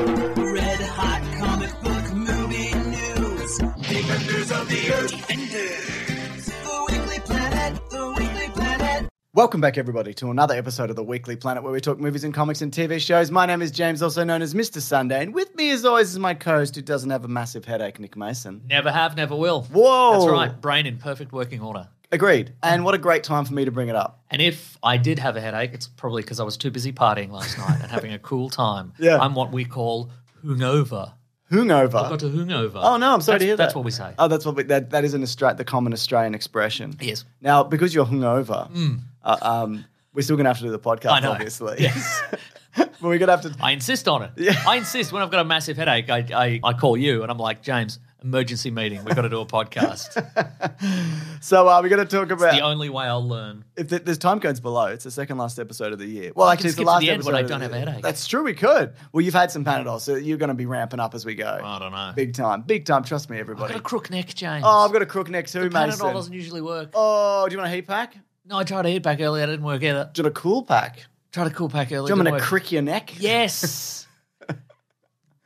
Red hot comic book movie news. Defenders of the Earth. Defenders. The Weekly Planet. The Weekly Planet. Welcome back, everybody, to another episode of the Weekly Planet where we talk movies and comics and TV shows. My name is James, also known as Mr. Sunday, and with me, as always, is my co host who doesn't have a massive headache, Nick Mason. Never have, never will. Whoa! That's right. Brain in perfect working order. Agreed. And what a great time for me to bring it up. And if I did have a headache, it's probably because I was too busy partying last night and having a cool time. Yeah. I'm what we call hungover. Hungover. I got a hungover. Oh no, I'm sorry that's, to hear that. That's what we say. Oh, that's what we, that that is an Austra- the common Australian expression. Yes. Now, because you're hungover, uh, um, we're still gonna have to do the podcast, Mm. I know. obviously. Yes. but we're gonna have to. I insist on it. Yeah. I insist when I've got a massive headache, I, I, I call you and I'm like, James, emergency meeting. We've got to do a podcast. So uh, we're gonna talk about it's the only way I'll learn. If the, there's time codes below, it's the second last episode of the year. Well, can actually, it's the to last the end episode. when I don't have a headache. That's true. We could. Well, you've had some Panadol, so you're going to be ramping up as we go. I don't know. Big time, big time. Trust me, everybody. I've got a crook neck, James. oh, I've got a crook neck too, the Panadol Mason. doesn't usually work. Oh, do you want a heat pack? No, I tried a heat pack earlier. It didn't work either. Do you want a cool pack? Tried a cool pack earlier. Do you want to crick your neck? Yes.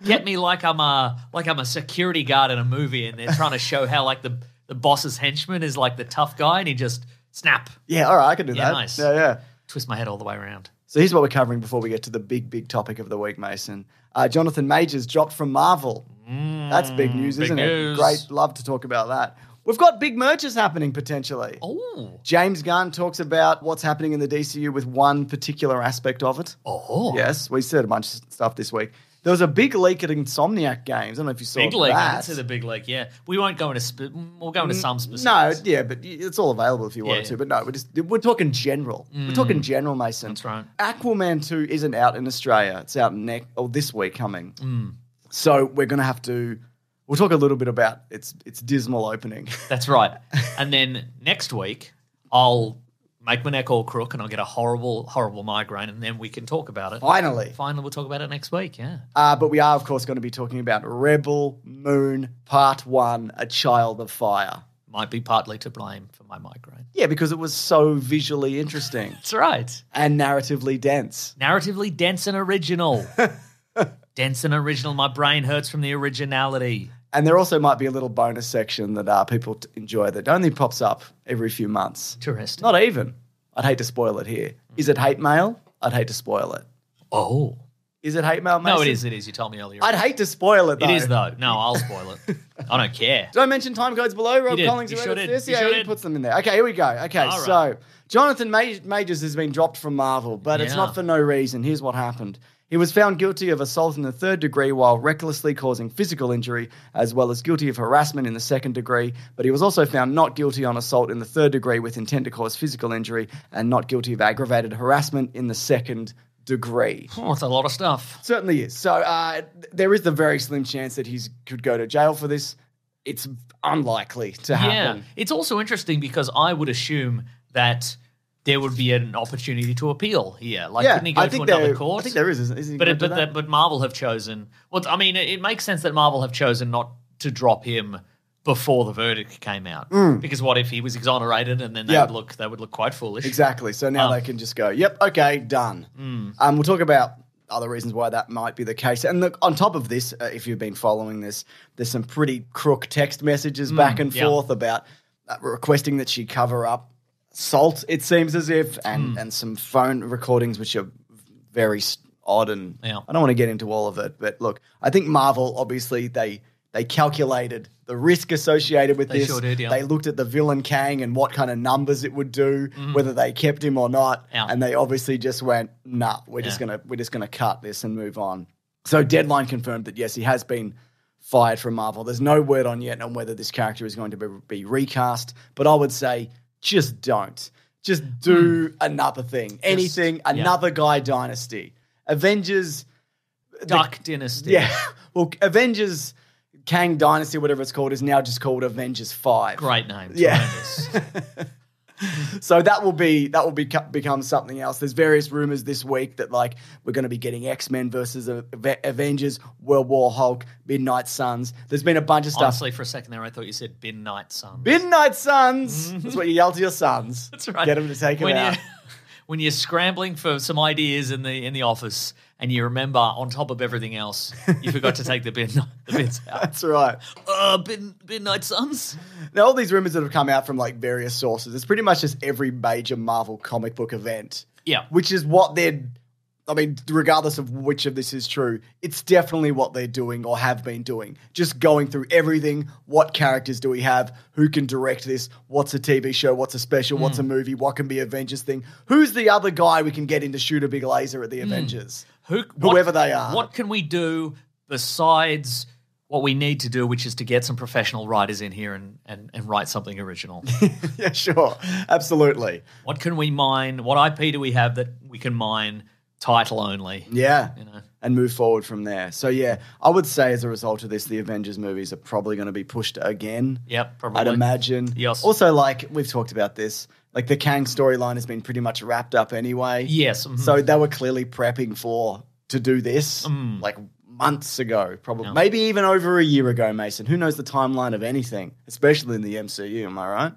Get me like I'm a like I'm a security guard in a movie, and they're trying to show how like the the boss's henchman is like the tough guy, and he just snap Yeah, all right, I can do Yeah, that. nice. Yeah, yeah. twist my head all the way around. So here's what we're covering before we get to the big, big topic of the week, Mason. Uh, Jonathan Majors dropped from Marvel. That's big news, Mm, big isn't news. it? Great, love to talk about that. We've got big mergers happening potentially. Oh, James Gunn talks about what's happening in the DCU with one particular aspect of it. oh, Yes, we said a bunch of stuff this week. There was a big leak at Insomniac Games. I don't know if you saw that. big leak. I did see the big leak. Yeah, we won't go into. Spe- we'll go into some specifics. No, yeah, but it's all available if you wanted Yeah, to. But no, we're just we're talking general. We're talking general, Mason. That's right. Aquaman two isn't out in Australia. It's out next or this week coming. Mm. So we're gonna have to. We'll talk a little bit about its its dismal opening. That's right. and then next week, I'll make my neck all crook, and I'll get a horrible, horrible migraine, and then we can talk about it. Finally, Finally, we'll talk about it next week. Yeah. uh, but we are of course going to be talking about Rebel Moon Part One: A Child of Fire. might be partly to blame for my migraine. Yeah, because it was so visually interesting That's right. and narratively dense. Narratively dense and original. dense and original. My brain hurts from the originality. And there also might be a little bonus section that uh, people enjoy that only pops up every few months. Interesting. Not even. I'd hate to spoil it here. Is it hate mail? I'd hate to spoil it. oh. Is it hate mail, No, it Mason? is. It is. You told me earlier. I'd hate to spoil it, though. it is, though. No, I'll spoil it. I don't care. Did I mention time codes below? Rob did. Collins, You sure did. this? You yeah, sure he did. puts them in there. Okay, here we go. Okay, All so right. Jonathan Ma- Majors has been dropped from Marvel, but it's not for no reason. Here's what happened. He was found guilty of assault in the third degree while recklessly causing physical injury, as well as guilty of harassment in the second degree. But he was also found not guilty on assault in the third degree with intent to cause physical injury, and not guilty of aggravated harassment in the second degree. Oh, it's a lot of stuff. Certainly is. So uh, there is the very slim chance that he could go to jail for this. It's unlikely to happen. Yeah. It's also interesting because I would assume that there would be an opportunity to appeal here. Like, Yeah, couldn't he go I to think another there. court? I think there is. Isn't, is he But gonna it, do but the, but Marvel have chosen. Well, I mean, it, it makes sense that Marvel have chosen not to drop him before the verdict came out. Because what if he was exonerated and then they Mm. Yeah. would look they would look quite foolish. Exactly. So now Um, they can just go, yep, okay, done. Um, we'll talk about other reasons why that might be the case. And look, on top of this, uh, if you've been following this, there's some pretty crook text messages back and yeah. forth about uh, requesting that she cover up salt, it seems as if, and, hmm. and some phone recordings which are very odd. And Yeah. I don't want to get into all of it, but look, I think Marvel, obviously, they. They calculated the risk associated with They this. sure did, yeah. They looked at the villain Kang and what kind of numbers it would do, hmm. whether they kept him or not. Yeah. and they obviously just went, "Nah, we're just gonna we're just gonna cut this and move on." So Deadline confirmed that yes, he has been fired from Marvel. There's no word on yet on whether this character is going to be, be recast, but I would say just don't. Just do hmm. another thing, anything, yeah. another guy dynasty, Avengers. Duck Dynasty. Yeah, well, Avengers. Kang Dynasty, whatever it's called, is now just called Avengers Five. Great name. Yeah. So that will be that will be, become something else. There's various rumors this week that like we're going to be getting X Men versus Ave- Avengers, World War Hulk, Midnight Suns. There's been a bunch of stuff. Honestly, for a second there, I thought you said Midnight Suns. Midnight Suns. That's what you yell to your sons. That's right. Get them to take them when out. You, when you're scrambling for some ideas in the in the office and you remember on top of everything else, you forgot to take the bin the bins out. That's right. Uh, bin Midnight Suns. Now, all these rumors that have come out from like various sources, it's pretty much just every major Marvel comic book event. Yeah. Which is what they're, I mean, regardless of which of this is true, it's definitely what they're doing or have been doing. Just going through everything. What characters do we have? Who can direct this? What's a TV show? What's a special? What's a movie? What can be Avengers thing? Who's the other guy we can get in to shoot a big laser at the Avengers? Who, Whoever they are. What can we do besides what we need to do, which is to get some professional writers in here and, and, and write something original? yeah, sure. Absolutely. what can we mine? What IP do we have that we can mine title only? Yeah. You know. And move forward from there. So, yeah, I would say as a result of this, the Avengers movies are probably going to be pushed again. Yep, probably. I'd imagine. Yes. Also, like, we've talked about this, like, the Kang storyline has been pretty much wrapped up anyway. Yes. mhm. So, they were clearly prepping for to do this, Mm. like, months ago, probably. Maybe even over a year ago, Mason. Who knows the timeline of anything, especially in the MCU, am I right?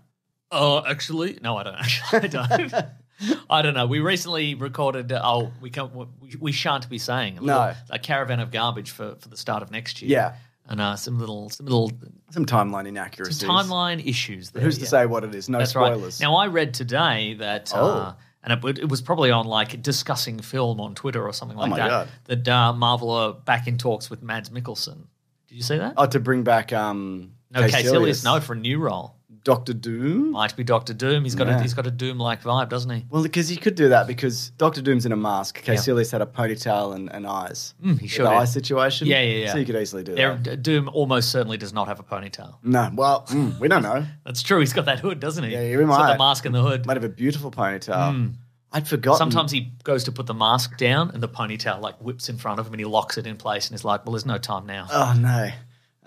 Oh, actually, no, I don't. Actually, I don't. I don't know. We recently recorded. Uh, oh, we can We, we shan't be saying. A, little, No. a caravan of garbage for, for the start of next year. Yeah. And uh, some little some little Some timeline inaccuracies. some timeline issues. There, Who's to say what it is? No That's spoilers. right. Now I read today that. Oh. Uh, and it, it was probably on like discussing film on Twitter or something like Oh my that. God. That uh, Marvel are back in talks with Mads Mikkelsen. Did you see that? oh, to bring back um, no, Kaecilius. No, for a new role. Doctor Doom. Might be Doctor Doom. He's got Yeah. a he's got a Doom like vibe, doesn't he? Well, because you could do that because Doctor Doom's in a mask. Kaecilius had a ponytail and, and eyes. Mm, he The sure did. eye situation. Yeah, yeah, yeah. So you could easily do There, that. Doom almost certainly does not have a ponytail. No, well, mm, we don't know. That's true. He's got that hood, doesn't he? Yeah, we He's got might. the mask and the hood. Might have a beautiful ponytail. I'd forgotten. Sometimes he goes to put the mask down and the ponytail like whips in front of him and he locks it in place and he's like, "Well, there's no time now." Oh no!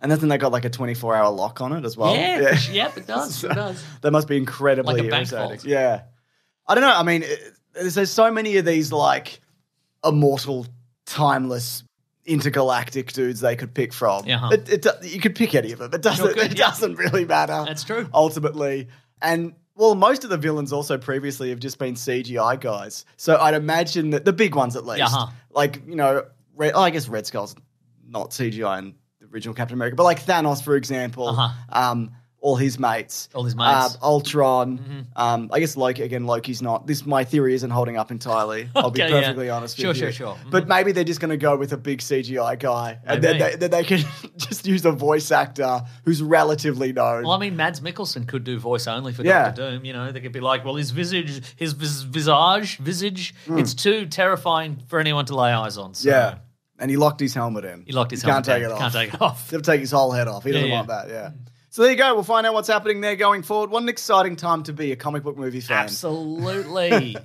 And then they got like a twenty-four hour lock on it as well. yeah, yep, it does. It does. That must be incredibly Like irritating. vault. Yeah. I don't know. I mean, it, there's, so many of these like immortal, timeless, intergalactic dudes they could pick from. Yeah. It, it, you could pick any of them. It doesn't. Could, it yeah. doesn't really matter. That's true. Ultimately, and well, most of the villains also previously have just been CGI guys. So I'd imagine that the big ones at least, Uh-huh. like you know, Red, oh, I guess Red Skull's not CGI the original Captain America, but like Thanos, for example, Uh-huh. um, all his mates, All his mates. Mm-hmm. uh, Ultron. Um, I guess Loki again. Loki's not. This my theory isn't holding up entirely. I'll be Okay, yeah. perfectly honest Sure, with you. sure, sure. Mhm. But maybe they're just going to go with a big CGI guy, and then they, then they can just use a voice actor who's relatively known. Well, I mean, Mads Mikkelsen could do voice only for Yeah. Doctor Doom. You know, they could be like, "Well, his visage, his vis- visage, visage, Hmm. it's too terrifying for anyone to lay eyes on." So yeah, and he locked his helmet in. he locked his Can't helmet take it off. Can't take it off. He'll take his whole head off. He doesn't Yeah, want that. Yeah. So there you go. We'll find out what's happening there going forward. What an exciting time to be a comic book movie fan. Absolutely.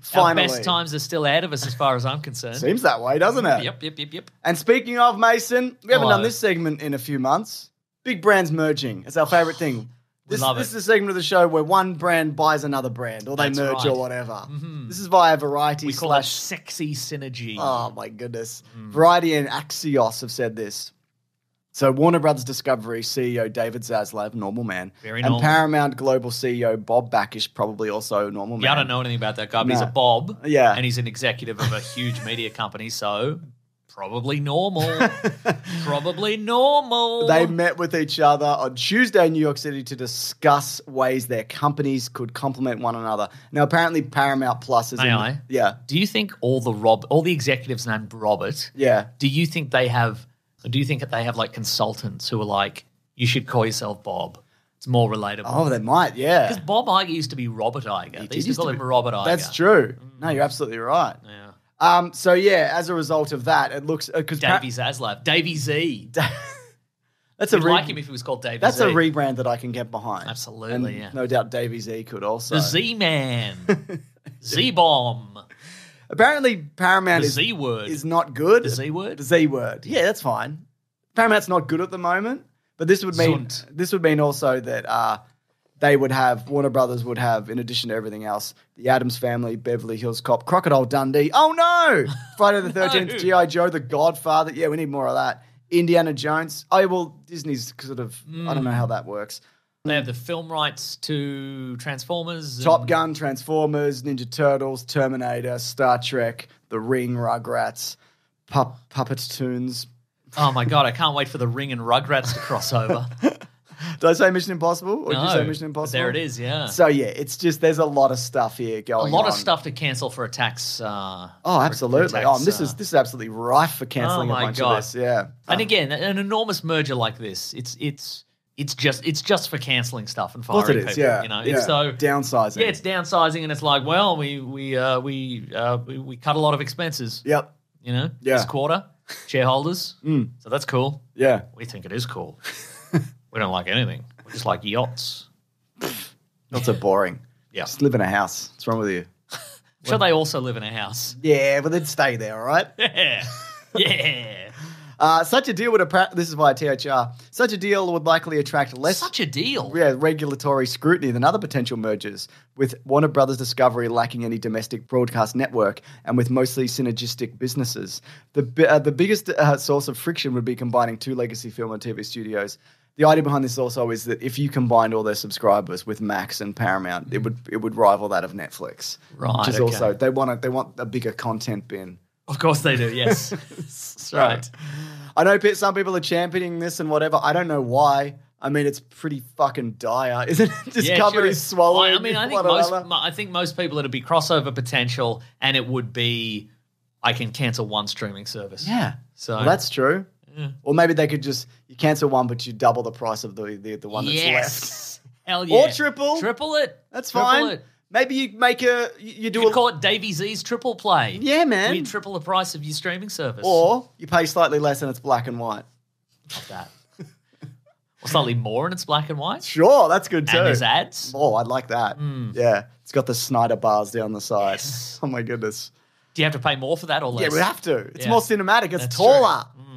Finally. Our best times are still ahead of us, as far as I'm concerned. seems that way, doesn't it? Yep, yep, yep, yep. And speaking of Mason, we haven't Hello. done this segment in a few months. Big brands merging. It's our favorite thing. This, love this it. is a segment of the show where one brand buys another brand or they That's merge right. or whatever. This is via Variety We call it slash. sexy synergy. Oh my goodness. Mm. Variety and Axios have said this. So Warner Brothers Discovery CEO David Zaslav, normal man, Very and. Paramount Global CEO Bob Bakish, probably also normal man. yeah, I don't know anything about that guy, but he's a Bob. Yeah. And he's an executive of a huge media company, so probably normal. probably normal. They met with each other on Tuesday in New York City to discuss ways their companies could complement one another. Now, apparently, Paramount Plus is May in. I? Yeah, Do you think all the Rob, all the executives named Robert, yeah. do you think they have, do you think that they have like consultants who are like, you should call yourself Bob? It's more relatable. Oh, they might. Yeah, Because Bob Iger used to be Robert Iger. They did used to call him Robert Iger. that's true. No, mm. you're absolutely right. Yeah. Um, so yeah, as a result of that, it looks because Davey Zaslav. Davey Z. that's a re- like him if he was called Davey that's Z. a rebrand that I can get behind. Absolutely, yeah. No doubt, Davy Z could also. The Z Man. Z Bomb. Apparently, Paramount The is Z word. is not good. The Z word? The Z word. Yeah, that's fine. Paramount's not good at the moment, but this would mean Zunt. this would mean also that uh, they would have Warner Brothers would have, in addition to everything else, the Addams Family, Beverly Hills Cop, Crocodile Dundee. Oh no! Friday the Thirteenth, No. GI Joe, The Godfather. Yeah, we need more of that. Indiana Jones. Oh well, Disney's sort of. I don't know how that works. Mm. They have the film rights to Transformers. Top Gun, Transformers, Ninja Turtles, Terminator, Star Trek, The Ring, Rugrats, Pup- Puppetoons. Oh my god, I can't wait for the Ring and Rugrats to cross over. Did I say Mission Impossible? Or did you say No, Mission Impossible? There it is, yeah. So yeah, it's just there's a lot of stuff here going. a lot of stuff to cancel for a tax. Uh, Oh, absolutely. tax, oh, and this uh, is this is absolutely rife for canceling Oh a bunch God. of this. Yeah. and again, an enormous merger like this, it's it's it's just it's just for canceling stuff and firing it is. people. Yeah. You know, yeah. it's so downsizing. yeah, it's downsizing, and it's like, well, we we uh, we, uh, we we cut a lot of expenses. Yep. You know, Yeah. Mm. this quarter, shareholders. So that's cool. Yeah. We think it is cool. We don't like anything. We just like yachts. Not so boring. Yeah. Just live in a house. What's wrong with you? Sure, they also live in a house. Yeah, but they'd stay there, all right? Yeah, yeah. Uh, such a deal would appra- this is via THR. Such a deal would likely attract less Such a deal. yeah, regulatory scrutiny than other potential mergers, with Warner Brothers Discovery lacking any domestic broadcast network and with mostly synergistic businesses. The bi- uh, the biggest uh, source of friction would be combining two legacy film and TV studios. The idea behind this also is that if you combined all their subscribers with Max and Paramount, it would it would rival that of Netflix. Right, Which is okay. also they want a, they want a bigger content bin. Of course they do. Yes, that's right. I know some people are championing this and whatever. I don't know why. I mean, it's pretty fucking dire, isn't it? Just Yeah, companies sure. swallowing. I, I mean, I think most. another. I think most people it'd be crossover potential, and it would be, I can cancel one streaming service. Yeah. So well, that's true. Or maybe they could just you cancel one, but you double the price of the the, the one that's left. hell yeah, Or triple. triple it. That's Triple fine. It. Maybe you make a you, you You do could a call it Davy Z's triple play. yeah, man. We triple the price of your streaming service. or you pay slightly less and it's black and white. Not that. or slightly more and it's black and white. Sure, that's good too. And there's ads. Oh, I'd like that. Yeah, it's got the Snyder bars down the side. Yes. Oh my goodness. Do you have to pay more for that or less? Yeah, we have to. It's Yeah. more cinematic. It's That's taller. Mm.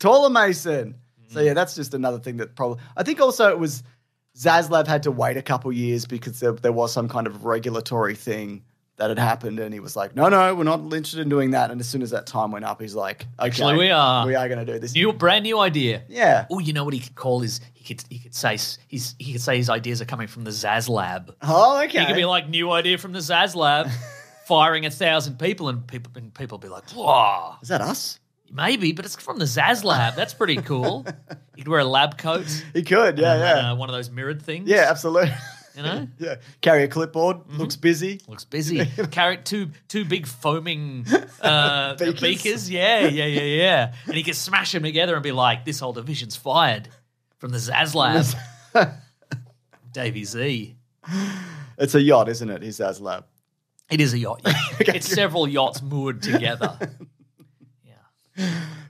Taller, Mason. So mm-hmm. yeah, that's just another thing that probably. I think also it was Zaslav had to wait a couple years because there, there was some kind of regulatory thing that had happened, and he was like, "No, no, we're not interested in doing that." And as soon as that time went up, he's like, okay, Actually, we are. We are going to do this." New, brand new idea. yeah. Oh, you know what he could call his? He could he could say s- he's he could say his ideas are coming from the Zaz Lab. Oh, okay. He could be like new idea from the Zaz Lab, firing a thousand people, and people and people be like, whoa, "Is that us?" Maybe, but it's from the Zaz Lab. That's pretty cool. He'd wear a lab coat. He could. Yeah, and, yeah, uh, one of those mirrored things. yeah. Absolutely. You know? yeah. Carry a clipboard. Mm-hmm. Looks busy. Looks busy. Carry two two big foaming uh, Beakers. beakers. Yeah, yeah, yeah, yeah. And he could smash them together and be like, "This whole division's fired from the Zaz Lab." Davy Z. It's a yacht, isn't it? His Zaz lab. It is a yacht. yeah. it's several yachts moored together.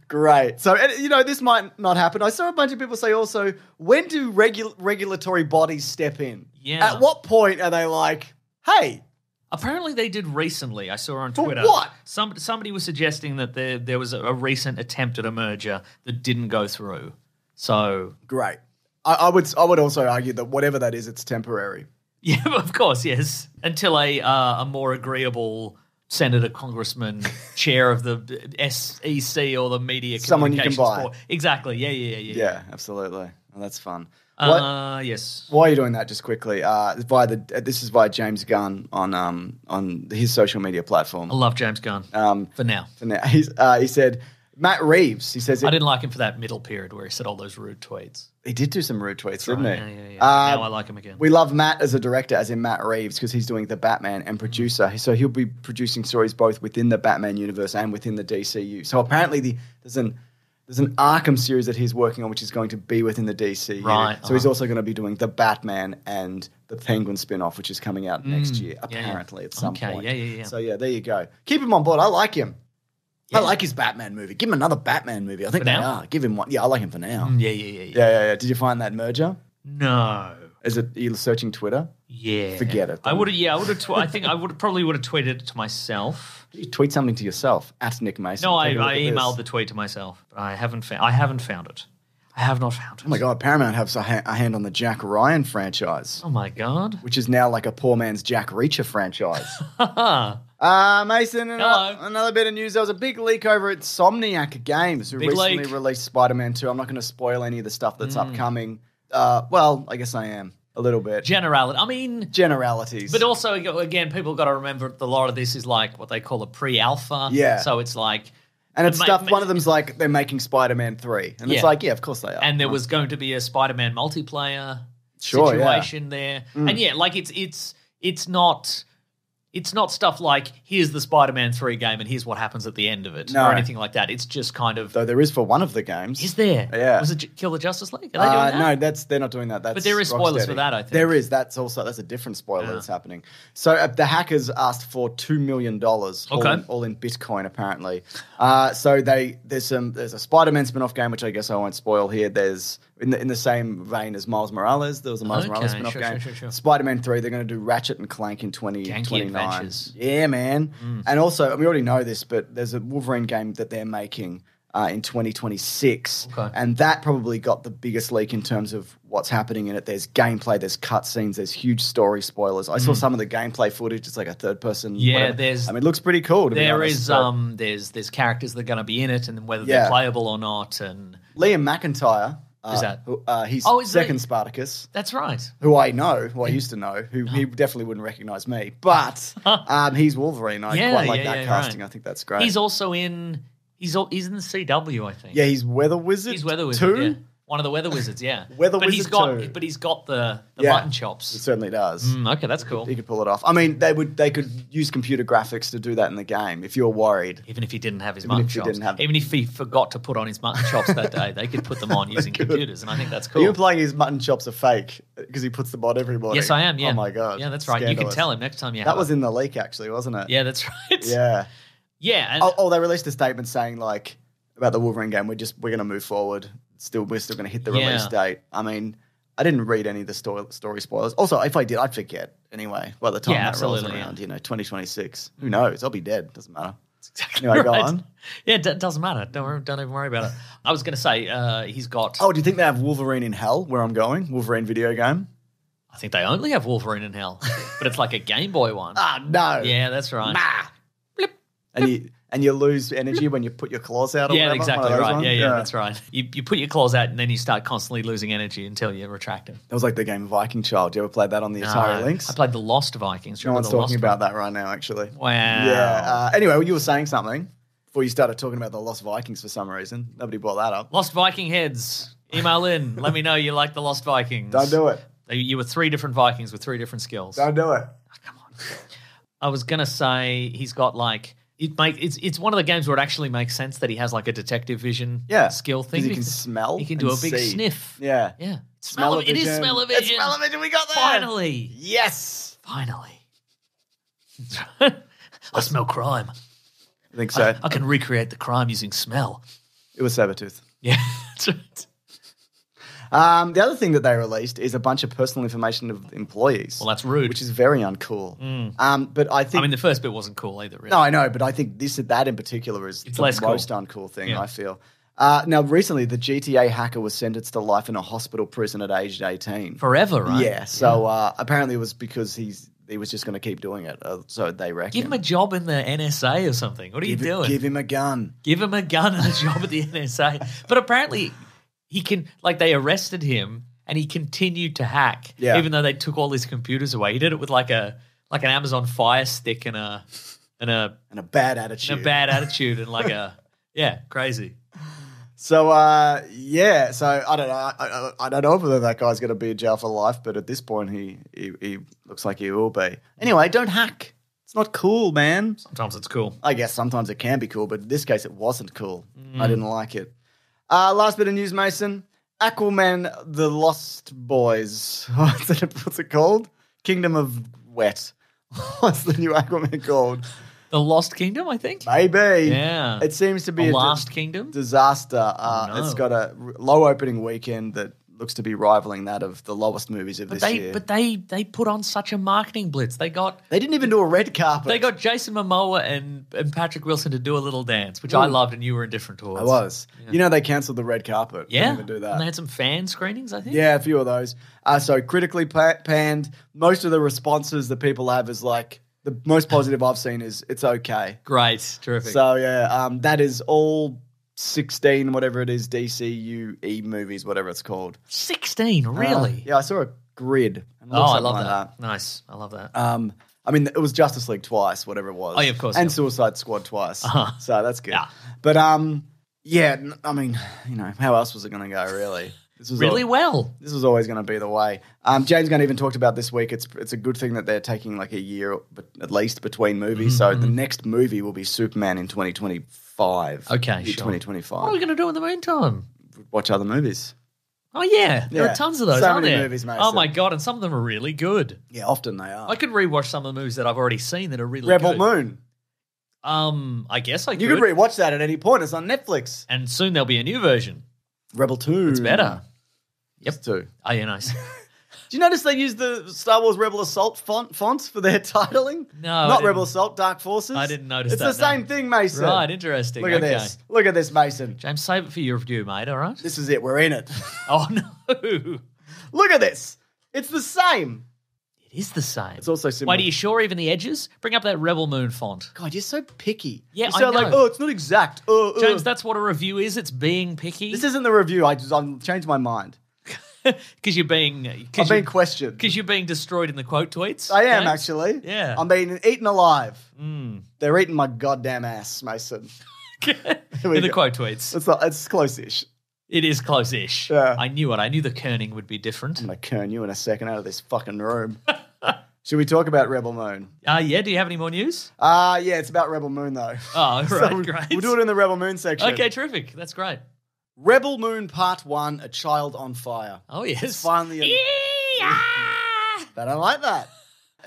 Great. So, you know, this might not happen. I saw a bunch of people say also, when do regu- regulatory bodies step in? Yeah. At what point are they like, hey, Apparently, they did recently. I saw on Twitter. what? Some somebody was suggesting that there there was a, a recent attempt at a merger that didn't go through. So great. I, I would I would also argue that whatever that is, it's temporary. Yeah, of course, yes. Until a uh, a more agreeable senator, congressman, chair of the SEC or the media Someone you can buy. Board. Exactly. Yeah, yeah, yeah, yeah. Yeah, absolutely. Well, that's fun. What- Uh, yes. Why are you doing that? Just quickly, uh, via the uh, this is via James Gunn on um on his social media platform. I love James Gunn. Um, for now. for now, he's uh, he said Matt Reeves. He says I didn't like him for that middle period where he said all those rude tweets. He did do some rude tweets, didn't he? Yeah, yeah, yeah. Uh, now I like him again. We love Matt as a director, as in Matt Reeves, because he's doing the Batman and producer. So he'll be producing stories both within the Batman universe and within the DCU. So apparently, the, there's an there's an Arkham series that he's working on, which is going to be within the DC. Right, So he's uh-huh. also going to be doing the Batman and the Penguin spin-off, which is coming out next year, Mm. yeah, yeah. apparently at some Okay, point. yeah, yeah, yeah. So yeah, there you go. Keep him on board. I like him. I like his Batman movie. Give him another Batman movie. I think For they now? are. Give him one. Yeah, I like him for now. Mm, yeah, yeah, yeah, yeah. Yeah, yeah, yeah. Did you find that merger? No. Is it are you searching Twitter? Yeah. Forget it. I would have. Yeah, I would have. Tw- I think I would probably would have tweeted it to myself. You tweet something to yourself at Nick Mason. No, I, Take I at this. emailed the tweet to myself, but I haven't found. I haven't found it. I have not found it. Oh my god, Paramount has a, ha- a hand on the Jack Ryan franchise, Oh my god. which is now like a poor man's Jack Reacher franchise. Uh, Mason, another, Hello. another bit of news. There was a big leak over at Insomniac Games, who Big recently leak. released Spider Man 2. I'm not going to spoil any of the stuff Mm. that's upcoming. Uh, well, I guess I am. a little bit. generality. I mean, Generalities. but also again, people got to remember that a lot of this is like what they call a pre-alpha. Yeah. So it's like, and it's ma- stuff. ma- One of them's like they're making Spider-Man three, and Yeah. it's like, yeah, of course they are. and there was going to be a Spider-Man multiplayer Sure, yeah. Mm. situation there, and yeah, like it's it's it's not. It's not stuff like here's the Spider-Man three game and here's what happens at the end of it No. or anything like that. It's just kind of though there is for one of the games. is there? Yeah. Was it J- Kill the Justice League? Are they doing Uh, that? no, that's they're not doing that. That's But there is spoilers Rocksteady. for that, I think. there is. That's also that's a different spoiler Yeah. that's happening. So uh, the hackers asked for two million dollars, all, Okay. in, all in Bitcoin apparently. Uh, so they there's some there's a Spider-Man spin-off game which I guess I won't spoil here. There's in the in the same vein as Miles Morales. There was a Miles Okay, Morales spin-off sure, game. sure, sure, sure. Spider-Man three. They're going to do Ratchet and Clank in twenty twenty nine. Ganky twenty nine. Adventures. Mm. Yeah, man. And also we already know this, but there's a Wolverine game that they're making. Uh, in 2026, Okay. and that probably got the biggest leak in terms of what's happening in it. There's gameplay, there's cutscenes, there's huge story spoilers. I saw some of the gameplay footage. It's like a third person. Mm. Yeah, whatever. there's- I mean, it looks pretty cool. To be honest, is but um there's there's characters that are going to be in it and whether Yeah. they're playable or not and Liam McIntyre. Uh, Who's that? who- Uh, he's Oh, second he? Spartacus, that's right. who I know, who I used to know, who he definitely wouldn't recognize me, but um, he's Wolverine. I Yeah, quite like yeah, that yeah, casting. right. I think that's great. He's also in he's al- he's in the CW I think. yeah, he's Weather Wizard. He's Weather Wizard, too. One of the Weather Wizards, yeah. Weather but he's Wizard got too. but he's got the, the Yeah. mutton He chops. certainly does. Mm, okay, that's cool. He could pull it off. I mean, they would. They could use computer graphics to do that in the game. If you're worried, Even if he didn't have his Even mutton if he chops. didn't have- Even if he forgot to put on his mutton chops that day, they could put them on using computers, and I think that's Are cool. you implying his mutton chops are fake because he puts them on every morning? yes, I am. Yeah. Oh my god. Yeah, that's right. You can Scandalous. tell him next time you That have was it. in the leak, actually, wasn't it? Yeah, that's right. Yeah. Yeah. and- Oh, oh, they released a statement saying like about the Wolverine game. We're just we're going to move forward. Still, we're still going to hit the release Yeah. date. I mean, I didn't read any of the story, story spoilers. Also, if I did, I'd forget anyway. By the time Yeah, that rolls absolutely, yeah. around, you know, 2026. Who knows? I'll be dead. Doesn't matter. Anyway, go on. Yeah, it d- doesn't matter. Don't worry, don't even worry about it. I was going to say uh, he's got. Oh, do you think they have Wolverine in Hell? Where I'm going, Wolverine video game. I think they only have Wolverine in Hell, but it's like a Game Boy one. Ah, no. yeah, that's right. and you and you lose energy when you put your claws out. Or Yeah, whatever, exactly right. ones? Yeah, yeah, that's right. You, you put your claws out and then you start constantly losing energy until you retract it. That was like the game Viking Child. You ever played that on the Atari No, Lynx? I played the Lost Vikings. no one's talking Lost about that right now, actually. Wow. Yeah. Uh, anyway, well, you were saying something before you started talking about the Lost Vikings for some reason. Nobody brought that up. Lost Viking heads. Email in. Let me know you like the Lost Vikings. Don't do it. You were three different Vikings with three different skills. Don't do it. Come on. I was gonna say he's got like it make it's it's one of the games where it actually makes sense that he has like a detective vision Yeah, skill thing. he can smell He can do a big see. sniff. Yeah. Yeah. Smell of, it is smell of It's vision. smell of vision. We got there. Finally. Yes. Finally. I smell crime. I think so. I can recreate the crime using smell. it was Sabertooth. Yeah. that's right. Um, the other thing that they released is a bunch of personal information of employees. Well, that's rude. which is very uncool. Um, but I think I mean, the first bit wasn't cool either. Really. No, I know, but I think this that in particular is It's the less cool. most uncool thing. Yeah. I feel. Uh, now, recently, the GTA hacker was sentenced to life in a hospital prison at age eighteen. Forever, right? Yeah. So Uh, apparently, it was because he's he was just going to keep doing it. Uh, so they reckon. Give him a job in the NSA or something. What are give, you doing? give him a gun. give him a gun and a job at the NSA. But apparently, he can like they arrested him and he continued to hack, Yeah. even though they took all his computers away. He did it with like a like an Amazon Fire Stick and a and a, And a bad and attitude. a bad attitude and like a yeah, crazy. So uh, yeah, so I don't know. I, I, I don't know whether that guy's going to be in jail for life, but at this point, he, he he looks like he will be. Anyway, don't hack. It's not cool, man. Sometimes it's cool. I guess sometimes it can be cool, but in this case, it wasn't cool. Mm. I didn't like it. Uh, last bit of news, Mason. Aquaman: The Lost Boys. What's it, what's it called? Kingdom of Wet. What's the new Aquaman called? The Lost Kingdom, I think. Maybe. Yeah. It seems to be The a Last di- Kingdom. disaster. Uh, Oh, no. It's got a r- low opening weekend that looks to be rivaling that of the lowest movies of But this they year. but they they put on such a marketing blitz. They got they didn't even do a red carpet. they got Jason Momoa and, and Patrick Wilson to do a little dance, which I loved and you were indifferent towards. I was. You know, they cancelled the red carpet. They Yeah. didn't do that. And they had some fan screenings, I think. Yeah, a few of those. Uh, so critically pa- panned. Most of the responses that people have is like the most positive I've seen is it's okay. Great. Terrific. So yeah, um, that is all sixteen, whatever it is, DCEU movies, whatever it's called. 16, Uh, really? yeah, I saw a Grid. Oh, I love like that. Nice. I love that. Um, I mean, it was Justice League twice, whatever it was. Oh, yeah, of course, and yeah. Suicide Squad twice. Uh-huh. So that's good. Yeah. But um, yeah, I mean, you know, how else was it going to go? Really, this was really al- well. this was always going to be the way. Um, James Gunn even talked about this week. It's it's a good thing that they're taking like a year, but at least between movies. So Mm-hmm. the next movie will be Superman in 2025. Okay, sure. 2025. What are we going to do in the meantime? Watch other movies. Oh yeah, there Yeah. are tons of those, So aren't many there? movies, Mason. oh my god, and some of them are really good. Yeah, often they are. I could rewatch some of the movies that I've already seen that are really good. Rebel good. Moon. Um, I guess I could. You could rewatch that at any point. It's on Netflix. and soon there'll be a new version. Rebel Two. It's better. Yep. Two. Oh yeah, nice. Do you notice they use the Star Wars Rebel Assault font fonts for their titling? No, not. Rebel Assault, Dark Forces. I didn't notice It's that, the no. same thing, Mason. right, interesting. Look at okay. this. Look at this, Mason. James, save it for your review, mate. All right. This is it. We're in it. Oh no, Look at this. It's the same. it is the same. It's also similar. Wait, are you sure? Even the edges? Bring up that Rebel Moon font, God, you're so picky. Yeah, you're I so like, oh, it's not exact. Oh, oh. James. That's what a review is. It's being picky. this isn't the review. I just I've changed my mind. because you're being I'm because being you're, questioned. 'cause you're being destroyed in the quote tweets. I am actually. Yeah. I'm being eaten alive. Mm. They're eating my goddamn ass, Mason. in the go. quote tweets. It's not, it's close-ish. It is close-ish. Yeah. I knew it. I knew the kerning would be different. I'm gonna kern you in a second out of this fucking room. Should we talk about Rebel Moon? Uh, yeah. Do you have any more news? Ah, yeah, it's about Rebel Moon though. Oh, So right, we- great. We'll do it in the Rebel Moon section. Okay, terrific. That's great. Rebel Moon Part One: A Child on Fire. Oh yes. finally a- Yeah. But I like that.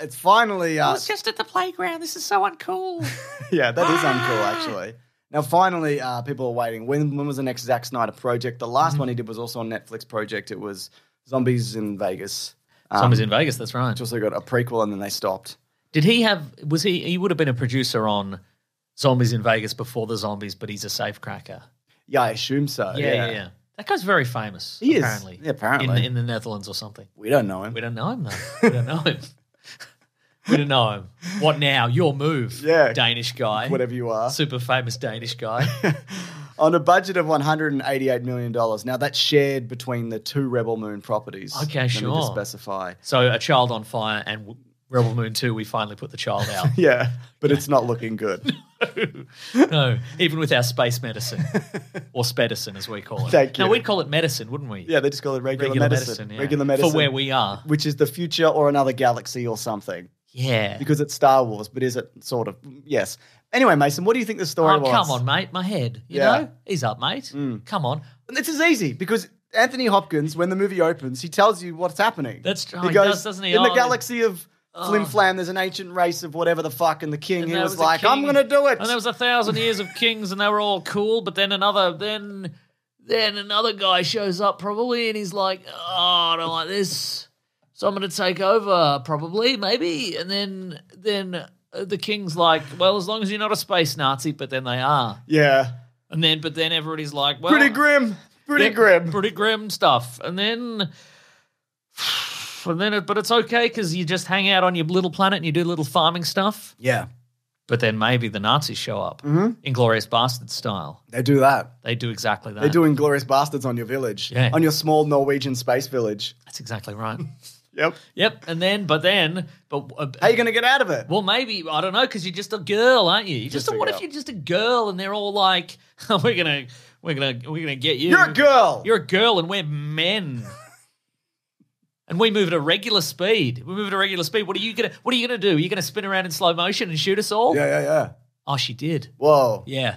It's finally. I Uh, was just at the playground. This is so uncool. yeah, that is uncool actually. Now, finally, uh, people are waiting. When, when was the next Zack Snyder project? The Mm-hmm. last one he did was also a Netflix project. It was Zombies in Vegas. Um, Zombies in Vegas. That's right. Which also got a prequel, and then they stopped. Did he have? Was he? He would have been a producer on Zombies in Vegas before the zombies, but he's a safecracker. Yeah, I assume so. yeah, yeah, yeah. That guy's very famous. He is. apparently. Yeah, apparently. in, in the Netherlands or something. We don't know him. We don't know him though. We don't know him. we don't know him. What now? Your move, Yeah. Danish guy, Whatever you are. super famous Danish guy. On a budget of $188 million. Now, that's shared between the two Rebel Moon properties. Okay, Let me just sure. specify. so a child on fire and w- Rebel Moon Two. We finally put the child out. Yeah, but it's not looking good. no, even with our space medicine or spedicine, as we call it. Thank No, you. we'd call it medicine, wouldn't we? Yeah, they just call it regular, regular medicine. medicine. yeah. Regular medicine. for where we are. Which is the future or another galaxy or something. Yeah. Because it's Star Wars, but is it sort of? Yes. Anyway, Mason, what do you think the story Oh, was? come on, mate. My head. You Yeah. Mm. know? He's up, mate. Come on. This is easy because Anthony Hopkins, when the movie opens, he tells you what's happening. That's- oh, he does, doesn't he? in the Oh, galaxy of Flim Flam. There's an ancient race of whatever the fuck, and the king. And he was, a like, "I'm gonna do it." And there was a thousand years of kings, and they were all cool. But then another, then, then another guy shows up probably, and he's like, "Oh, I don't like this, so I'm going to take over, probably, maybe." And then, then uh, the king's like, "Well, as long as you're not a space Nazi," but then they are. yeah, And then, but then everybody's like, "Well, pretty grim. Pretty grim. pretty grim stuff." And then. And then, it, but it's okay because you just hang out on your little planet and you do little farming stuff. yeah, But then maybe the Nazis show up, Mm-hmm. Inglorious Bastard style. they do that. They do exactly that. They're doing glorious bastards on your village, Yeah. on your small Norwegian space village. That's exactly right. Yep. yep. And then, but then, but uh, How are you gonna get out of it? well, maybe I don't know because you're just a girl, aren't you? You're just, Just a, what girl. if you're just a girl and they're all like, "We're gonna, we're gonna, we're gonna get you. You're a girl. You're a girl, and we're men." And we move at a regular speed. We move at a regular speed. What are you gonna? What are you gonna do? Are you gonna spin around in slow motion and shoot us all? yeah, yeah, yeah. Oh, she did. Whoa, Yeah,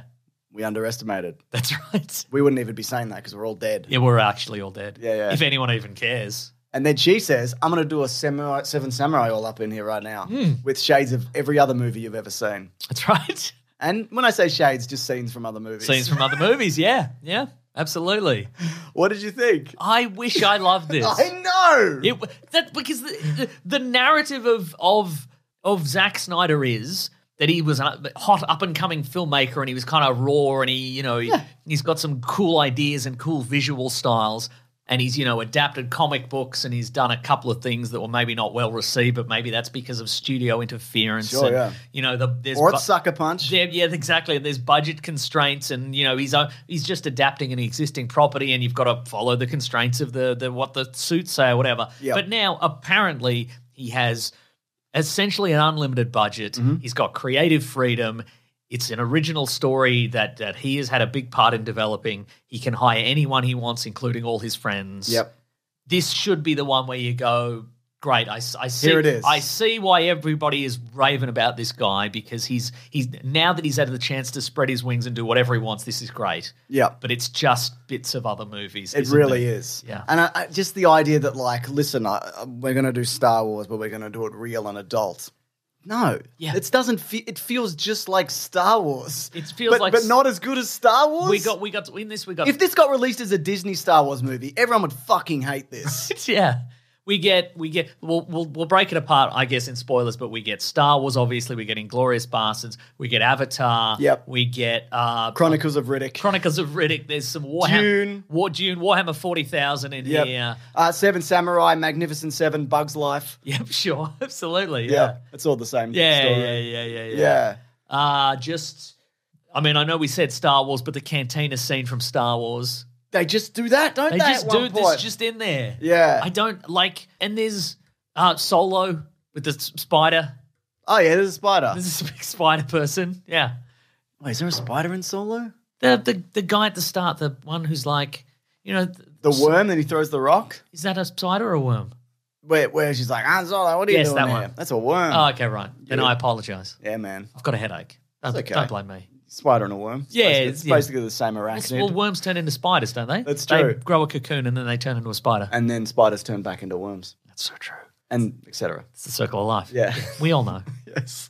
we underestimated. that's right. We wouldn't even be saying that because we're all dead. Yeah, we're actually all dead. Yeah, yeah. If anyone even cares. And then she says, "I'm gonna do a samurai, Seven Samurai all up in here right now, Hmm. with shades of every other movie you've ever seen." That's right. And when I say shades, just scenes from other movies. Scenes from other movies. Yeah, yeah, absolutely. What did you think? I wish I loved this. I know. It that because the, the, the narrative of of of Zack Snyder is that he was a hot up and coming filmmaker and he was kind of raw and he you know he, he's got some cool ideas and cool visual styles. And he's you know adapted comic books and he's done a couple of things that were maybe not well received, but maybe that's because of studio interference. Sure, and, yeah. You know, the there's Or bu- it's Sucker Punch. yeah, yeah, exactly. There's budget constraints, and you know he's uh, he's just adapting an existing property, and you've got to follow the constraints of the the what the suits say or whatever. Yep. But now apparently he has essentially an unlimited budget. Mm-hmm. He's got creative freedom. It's an original story that that he has had a big part in developing. He can hire anyone he wants, including all his friends Yep. this should be the one where you go, great. I, I see. Here it is. I see why everybody is raving about this guy because he's he's now that he's had the chance to spread his wings and do whatever he wants. This is great. Yep. But it's just bits of other movies. It really is. Yeah. And I, I, just the idea that, like, listen, I, we're going to do Star Wars, but we're going to do it real and adult. No. Yeah. It doesn't fe- it feels just like Star Wars. It feels but, like but not as good as Star Wars. We got we got to, in this. We got if this got released as a Disney Star Wars movie, everyone would fucking hate this. yeah. We get we get we'll, we'll we'll break it apart, I guess, in spoilers. But we get Star Wars, obviously. We get Inglorious Bastards. We get Avatar. Yep. We get uh, Chronicles of Riddick. Chronicles of Riddick. There's some Warhammer, Dune. War Dune, Warhammer forty thousand in Yep. here. Uh, Seven Samurai, Magnificent Seven, Bugs Life. Yep, sure, absolutely. Yeah. Yeah, It's all the same yeah, story. yeah, yeah, yeah, yeah. Yeah. Uh just, I mean, I know we said Star Wars, but the cantina scene from Star Wars, They just do that, don't they they? just do this just in there. Yeah. I don't like, and there's uh Solo with the s- spider. Oh, yeah, there's a spider. There's this big spider person. Yeah, Wait, is there a spider in Solo? the the the guy at the start, the one who's like, you know, The worm that he throws the rock? is that a spider or a worm? Where, where she's like, Han Solo, what are you Yes, doing that here? one. That's a worm. Oh, okay, right. Then. I apologize. yeah, man. I've got a headache. Don't, okay. don't blame me. Spider and a worm. It's Yeah, basically, it's- yeah. basically the same arachnid. well, worms turn into spiders, don't they? That's They true. grow a cocoon and then they turn into a spider. and then spiders turn back into worms, That's so true. and etc. It's the circle of life. Yeah. We all know. yes.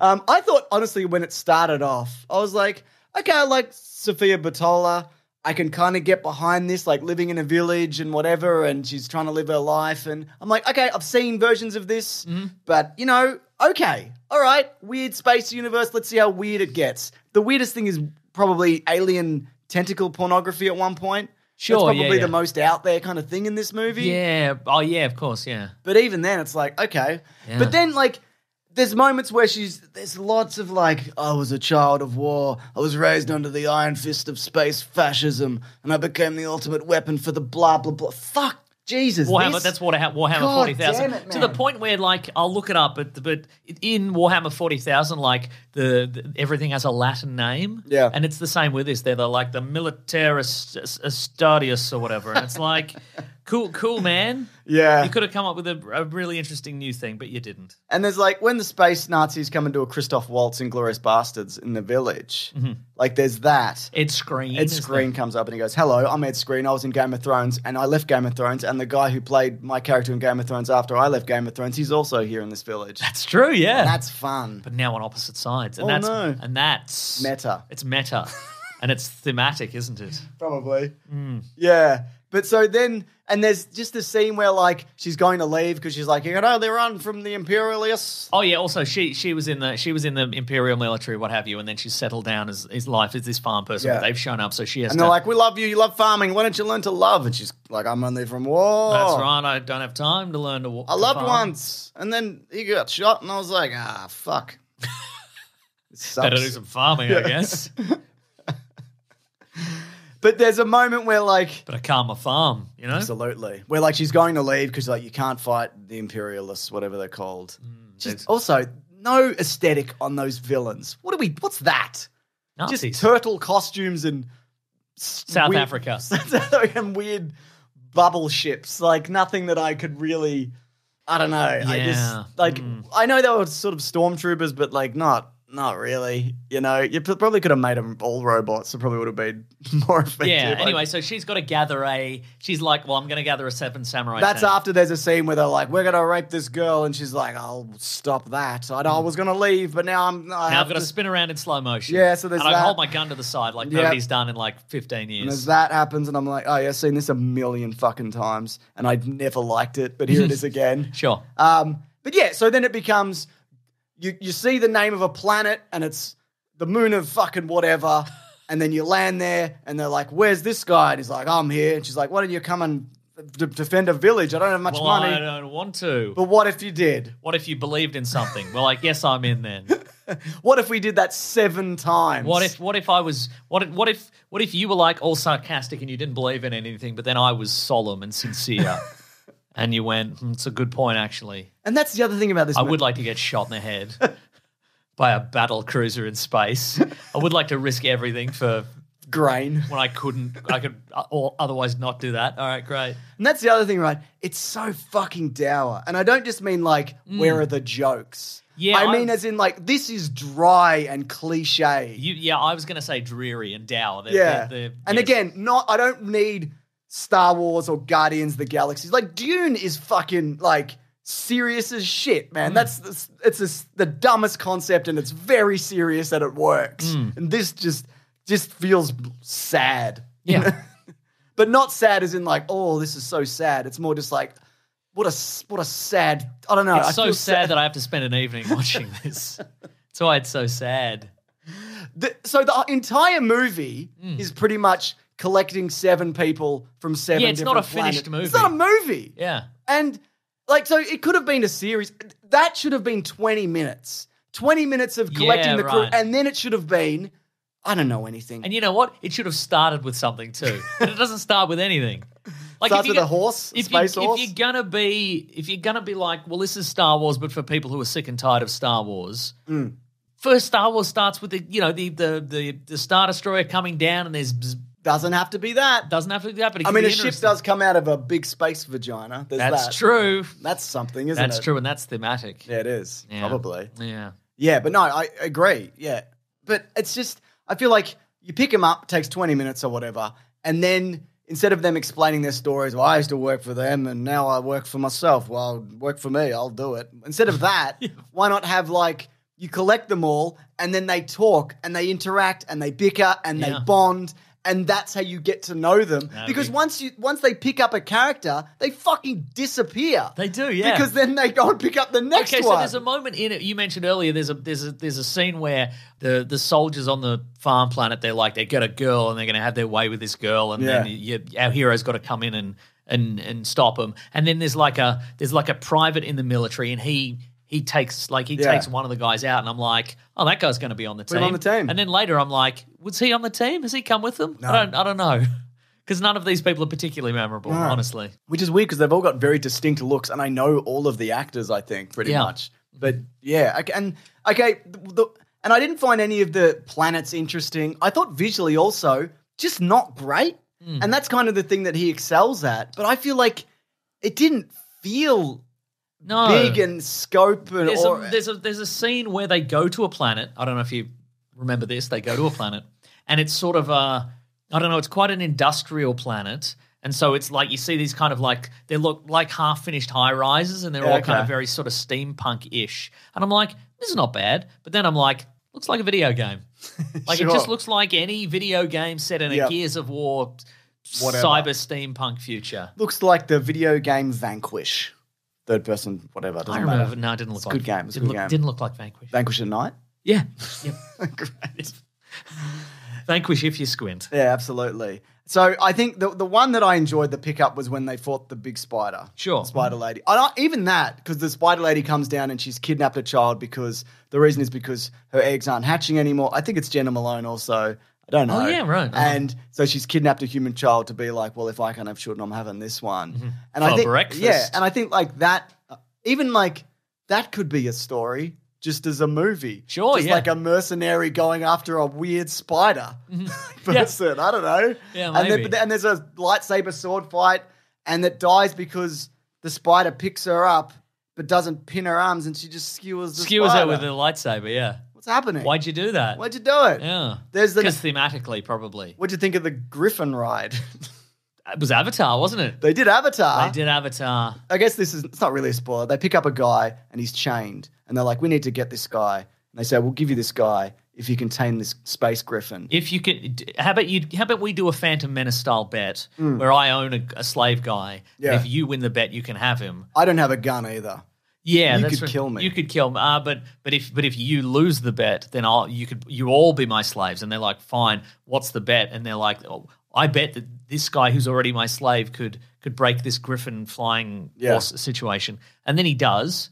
Um, I thought honestly when it started off, I was like, okay, I like Sofia Boutella. I can kind of get behind this, like living in a village and whatever, and she's trying to live her life. And I'm like, okay, I've seen versions of this, Mm-hmm. but you know, okay, all right, weird space universe. Let's see how weird it gets. The weirdest thing is probably alien tentacle pornography at one point. Sure, That's yeah, probably yeah. the most out there kind of thing in this movie. Yeah. Oh, yeah, of course, yeah. But even then, it's like, okay. Yeah. But then, like, there's moments where she's, there's lots of like, I was a child of war. I was raised under the iron fist of space fascism, and I became the ultimate weapon for the blah, blah, blah. Fuck, Jesus. Warhammer, this- that's Warhammer, Warhammer God 40,000. To the point where, like, I'll look it up, but, but in Warhammer 40,000, like, the, the everything has a Latin name. Yeah. And it's the same with this. They're the, like the Militaris Astadius uh, uh, or whatever. And it's like, cool, cool, man. Yeah. You could have come up with a, a really interesting new thing, but you didn't. And there's like, when the space Nazis come and do a Christoph Waltz and Glorious Bastards in the village, mm-hmm. like, there's that. Ed Skrein. Ed is the- Skrein comes up and he goes, Hello, I'm Ed Skrein. I was in Game of Thrones and I left Game of Thrones. And the guy who played my character in Game of Thrones after I left Game of Thrones, he's also here in this village. That's true, yeah. That's fun. but now on opposite sides. And Oh, that's no. and that's Meta. It's meta. and it's thematic, isn't it? Probably. Hmm. Yeah. But so then, and there's just a scene where like she's going to leave because she's like, you know, they run from the Imperialists. Oh yeah. Also, she she was in the she was in the imperial military, what have you, and then she settled down as his life as this farm person. Yeah. They've shown up, so she has And to. they're like, we love you. You love farming. Why don't you learn to love? And she's like, I'm only from war. That's right. I don't have time to learn to walk. I loved once. And then he got shot, and I was like, ah, fuck. Better do some farming, I guess. But there's a moment where like but I calm my farm, you know. Absolutely. Where like she's going to leave because like you can't fight the imperialists, whatever they're called. Just also no aesthetic on those villains. What are we? What's that? Nazis. Just turtle costumes and South weird- Africa. and weird bubble ships. Like nothing that I could really. I don't know. I Yeah. just like Mm. I know they were sort of stormtroopers, but like not. Not really, you know. You probably could have made them all robots. It probably would have been more effective. Yeah. Anyway, so she's got to gather a. She's like, well, I'm going to gather a seven samurai. That's team. after there's a scene where they're like, "We're gonna rape this girl," and she's like, "I'll stop that. I, I was gonna leave, but now I'm." I Now have I've got to to spin around in slow motion. Yeah, so there's and I that. hold my gun to the side like Yeah. nobody's done in like 15 years. And as that happens, and I'm like, "Oh yeah, I've seen this a million fucking times, and I never liked it, but here it is again." Sure. Um, but yeah, so then it becomes you you see the name of a planet, and it's the moon of fucking whatever, and then you land there, and they're like, "Where's this guy?" And he's like, "I'm here." And she's like, "Why don't you come and d- defend a village? I don't have much Well, money." I don't want to. But what if you did? What if you believed in something? Well, I guess I'm in then. What if we did that seven times? What if what if I was what if what if what if you were like all sarcastic and you didn't believe in anything, but then I was solemn and sincere, and you went, "Hmm, "It's a good point, actually." And that's the other thing about this. I would like to get shot in the head by a battle cruiser in space. I would like to risk everything for grain. when I couldn't. I could uh, or otherwise not do that. All right, great. And that's the other thing, right? It's so fucking dour. And I don't just mean like, where are the jokes? Mm. Yeah, I I- mean, as in, like, this is dry and cliche. You, yeah, I was going to say dreary and dour. They're- yeah. they're- they're- and yes. again, not, I don't need Star Wars or Guardians of the Galaxies. Like, Dune is fucking, like, serious as shit, Mm. man. That's, the- it's a, the dumbest concept and it's very serious that it works. Mm. And this just, just feels sad. Yeah. but not sad as in like, oh, this is so sad. It's more just like, what a what a sad. I don't know. I It's so feel sad that I have to spend an evening watching this. That's why it's so sad. The- so the entire movie Hmm. is pretty much collecting seven people from seven. Yeah, it's not a different finished planets. It's not a movie. Yeah. And like, so it could have been a series. That should have been twenty minutes. Twenty minutes of collecting Yeah, the crew, right. and then it should have been. I don't know anything. And you know what? It should have started with something too. But it doesn't start with anything. Like Starts if you with a horse, a If, space you, horse. if you're gonna be, if you're gonna be like, well, this is Star Wars, but for people who are sick and tired of Star Wars, Mm. first Star Wars starts with the, you know, the the the, the Star Destroyer coming down, and there's Doesn't have to be that. doesn't have to be that, but it I mean, a ship does come out of a big space vagina. There's That's that. true. That's something, isn't it? That's it? true, and that's thematic. Yeah, it is. Yeah. Probably. Yeah. Yeah, but no, I agree. Yeah. But it's just, I feel like you pick them up, takes 20 minutes or whatever, and then instead of them explaining their stories, well, I used to work for them and now I work for myself. Well, work for me, I'll do it. Instead of that, why not have like, you collect them all and then they talk and they interact and they bicker and Yeah. they bond. And that's how you get to know them. Because be- once you once they pick up a character, they fucking disappear. They do, yeah. Because then they go and pick up the next Okay, one. so there's a moment in it. You mentioned earlier. There's a there's a there's a scene where the the soldiers on the farm planet they're like they got a girl and they're going to have their way with this girl, and then Yeah. you, our hero's got to come in and and and stop them. And then there's like a there's like a private in the military, and he he takes like he Yeah. takes one of the guys out, and I'm like, oh, that guy's going to be on the Put team. on the team. And then later, I'm like, was he on the team? Has he come with them? I don't I don't know. Because none of these people are particularly memorable, No. honestly. Which is weird because they've all got very distinct looks, and I know all of the actors. I think pretty Yeah. much, but yeah, and okay, the, the, and I didn't find any of the planets interesting. I thought visually also just not great, Hmm. and that's kind of the thing that he excels at. But I feel like it didn't feel No, big and scope and there's or, a there's a there's a scene where they go to a planet. I don't know if you remember this. They go to a planet, and it's sort of a I don't know. It's quite an industrial planet, and so it's like you see these kind of like they look like half finished high rises, and they're Yeah, all kind of very sort of steampunk ish. And I'm like, this is not bad. But then I'm like, looks like a video game. Like it just looks like any video game set in a Yep. Gears of War. Whatever. Cyber steampunk future. looks like the video game Vanquish, third person, whatever. Doesn't I remember. matter. No, it didn't look It's like good game, it's didn't good look, game. Didn't look like Vanquish. Vanquish at night. Yeah. Yep. Great. Vanquish if you squint. Yeah, absolutely. So I think the the one that I enjoyed the pickup was when they fought the big spider. Sure. Spider lady. I even that, because the spider lady comes down and she's kidnapped a child because the reason is because her eggs aren't hatching anymore. I think it's Jena Malone also. I don't know. Oh, yeah, right. Uh-huh. And so she's kidnapped a human child to be like, well, if I can't have children, I'm having this one. And I Mm-hmm. For think, breakfast. yeah, and I think like that, uh, even like that could be a story just as a movie. Sure, just yeah. like a mercenary going after a weird spider person. I don't know. Mm-hmm. Yeah, and, maybe. then- and there's a lightsaber sword fight, and that dies because the spider picks her up but doesn't pin her arms, and she just skewers the Skewers spider. out with a lightsaber, yeah. What's happening? Why'd you do that? Why'd you do it? Yeah. There's the. Because thematically, probably. What'd you think of the Griffin ride? It was Avatar, wasn't it? they did Avatar. They did Avatar. I guess this is it's not really a spoiler. They pick up a guy and he's chained, and they're like, "We need to get this guy." And they say, "We'll give you this guy if you can tame this space griffin." If you could, how about you? How about we do a Phantom Menace style bet where I own a, a slave guy, Hmm. Yeah. and if you win the bet, you can have him. I don't have a gun either. Yeah, You that's could right. kill me. You could kill me. Uh, but but if but if you lose the bet, then I'll you could you all be my slaves. And they're like, fine. What's the bet? And they're like, oh, I bet that this guy who's already my slave could could break this griffin flying Yeah. horse situation. And then he does.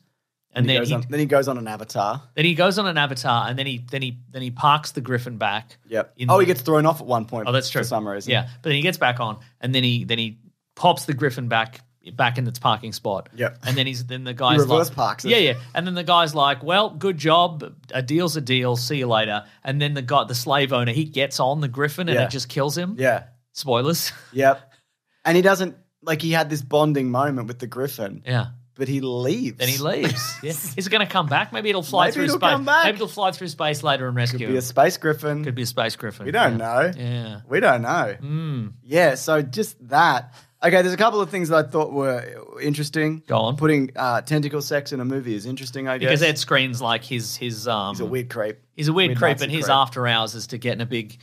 And, And he then he, on, then he goes on an avatar. then he goes on an avatar, and then he then he then he parks the griffin back. Yep. oh, the- he gets thrown off at one point. Oh, that's true. For some reason. Yeah, but then he gets back on, and then he then he pops the griffin back back in its parking spot. Yep. And then he's then the guy's reverse like, parks it. Yeah, yeah. And then the guy's like, "Well, good job. A deal's a deal. See you later." And then the guy, the slave owner, he gets on the griffin and Yeah. it just kills him. Yeah. Spoilers. Yep. And he doesn't like he had this bonding moment with the griffin, yeah. but he leaves. Then he leaves. yeah. Is it going to come back? Maybe it'll fly Maybe through it'll space. Maybe it'll fly through space later and rescue Could be a space griffin. Could be a space griffin. we don't yeah. know. Yeah. We don't know. Mm. Yeah, so just that. Okay, there's a couple of things that I thought were interesting. Go on. Putting uh, tentacle sex in a movie is interesting, I guess. Because Ed Skrein's like his his um He's a weird creep. He's a weird, Weird creep, and his creep. after hours is to get in a big,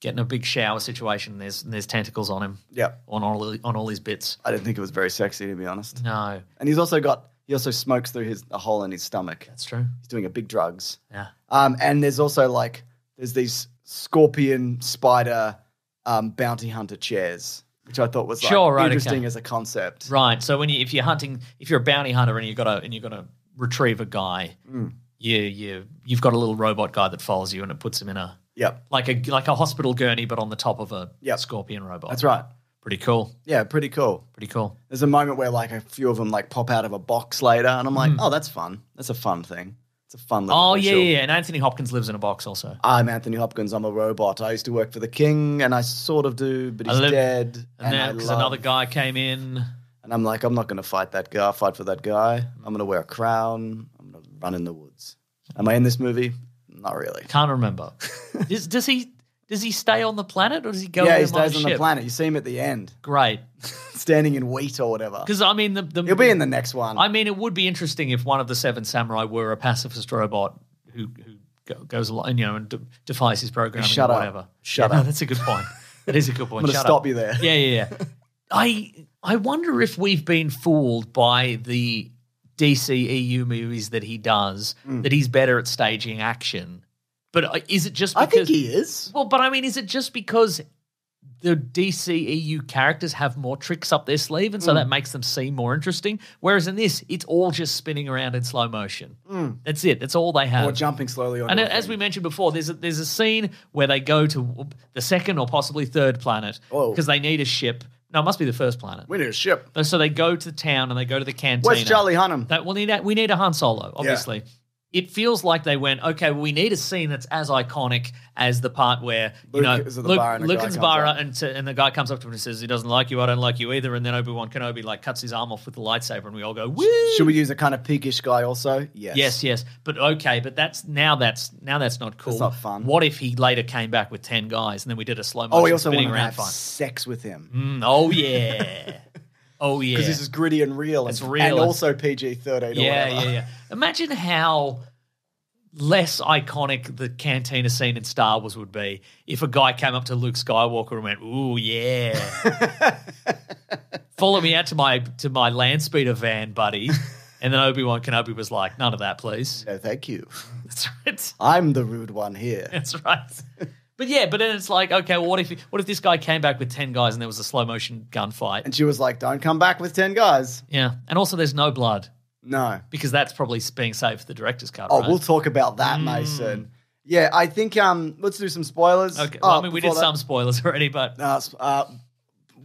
get in a big shower situation. And there's and there's tentacles on him, Yeah, on all on all his bits. I didn't think it was very sexy, to be honest. No, And he's also got, he also smokes through his a hole in his stomach. that's true. He's doing a big drugs. Yeah, Um, and there's also like, there's these scorpion, spider, um, bounty hunter chairs, which I thought was like, Sure, right, interesting okay. as a concept. right. So when you if you're hunting, if you're a bounty hunter and you got to and you got to retrieve a guy, Mm. you you you've got a little robot guy that follows you and it puts him in a Yep, like a like a hospital gurney, but on the top of a Yep. scorpion robot. that's right. Pretty cool. Yeah, pretty cool. Pretty cool. There's a moment where like a few of them like pop out of a box later, and I'm like, oh, that's fun. That's a fun thing. It's a fun. Little. Oh yeah, yeah, yeah. And Anthony Hopkins lives in a box also. I'm Anthony Hopkins. I'm a robot. I used to work for the king, and I sort of do, but he's live- dead. And then because another guy came in. and I'm like, I'm not going to fight that guy. Fight for that guy. I'm going to wear a crown. I'm going to run in the woods. Am I in this movie? Not really. Can't remember. does, does he does he stay on the planet or does he go? yeah, he on stays the on the planet. You see him at the end, Great, standing in wheat or whatever. because I mean the, the He'll be in the next one. I mean, it would be interesting if one of the Seven Samurai were a pacifist robot who who go- goes along, you know, and de- defies his programming Shut or up. Shut Yeah, no, up. that's a good point. That is a good point. I'm Shut stop up. you there. Yeah, yeah, yeah. I I wonder if we've been fooled by the DC EU movies that he does Mm. that he's better at staging action. But is it just I because think he is. well, but I mean, is it just because the DCEU characters have more tricks up their sleeve, and so mm. that makes them seem more interesting? Whereas in this, it's all just spinning around in slow motion. Mm. That's it. That's all they have. Or jumping slowly on. and as we mentioned before, there's a, there's a scene where they go to the second or possibly third planet because they need a ship. No, it must be the first planet. we need a ship. So they go to the town and they go to the cantina. Where's Charlie Hunnam? That we need a, we need a Han Solo, obviously. It feels like they went, okay, well, we need a scene that's as iconic as the part where you Luke know is at the Luke, bar and Luke guy and comes Zbara up. and, to, and the guy comes up to him and says he doesn't like you, I don't like you either, and then Obi Wan Kenobi like cuts his arm off with the lightsaber, and we all go, woo! Should we use a kind of peakish guy also? Yes. Yes, yes, but okay, but that's now that's now that's not cool. not fun. What if he later came back with ten guys and then we did a slow motion Oh, we also want spinning to around have fight? sex with him. Mm, oh yeah, oh yeah. Because this is gritty and real. It's and, real And and- also PG 13 or yeah, whatever. yeah, yeah. Imagine how less iconic the cantina scene in Star Wars would be if a guy came up to Luke Skywalker and went, "Ooh, yeah, follow me out to my to my land speeder van, buddy." And then Obi Wan Kenobi was like, "None of that, please." No, thank you. That's right. I'm the rude one here. That's right. But yeah, but then it's like, okay, well, what if what if this guy came back with ten guys and there was a slow motion gunfight? And she was like, don't come back with 10 guys. Yeah, and also there's no blood No. because that's probably being saved for the director's cut. Oh, right? we'll talk about that, Mason. Yeah, I think um let's do some spoilers. Okay, well, Oh, I mean, we did that- some spoilers already, but Uh, uh,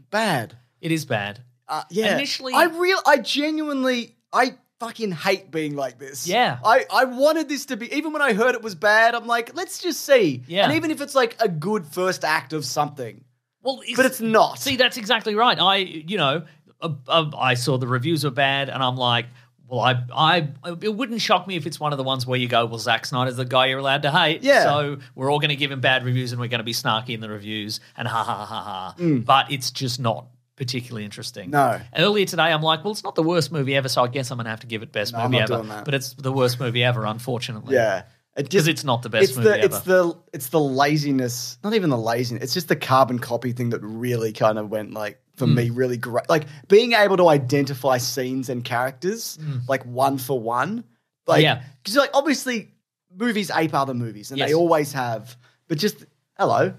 bad. it is bad. Uh, yeah. Initially- I real I genuinely I fucking hate being like this. Yeah. I, I wanted this to be even when I heard it was bad, I'm like, let's just see. Yeah. And even if it's like a good first act of something. Well, But it's not. See, that's exactly right. I, you know, uh, uh, I saw the reviews were bad, and I'm like, well, I, I, it wouldn't shock me if it's one of the ones where you go, well, Zack Snyder's the guy you're allowed to hate. Yeah. So we're all going to give him bad reviews, and we're going to be snarky in the reviews, and ha ha ha ha. But it's just not particularly interesting. Mm. No. Earlier today, I'm like, well, it's not the worst movie ever, so I guess I'm going to have to give it best No, I'm movie not ever. doing that. But it's the worst movie ever, unfortunately. Yeah. Because just it's not the best it's movie the ever. it's the it's the laziness, not even the laziness. It's just the carbon copy thing that really kind of went like for me really great. Like being able to identify scenes and characters like one for one. Like, Yeah. because like obviously movies ape other movies and Yes. they always have. But just hello,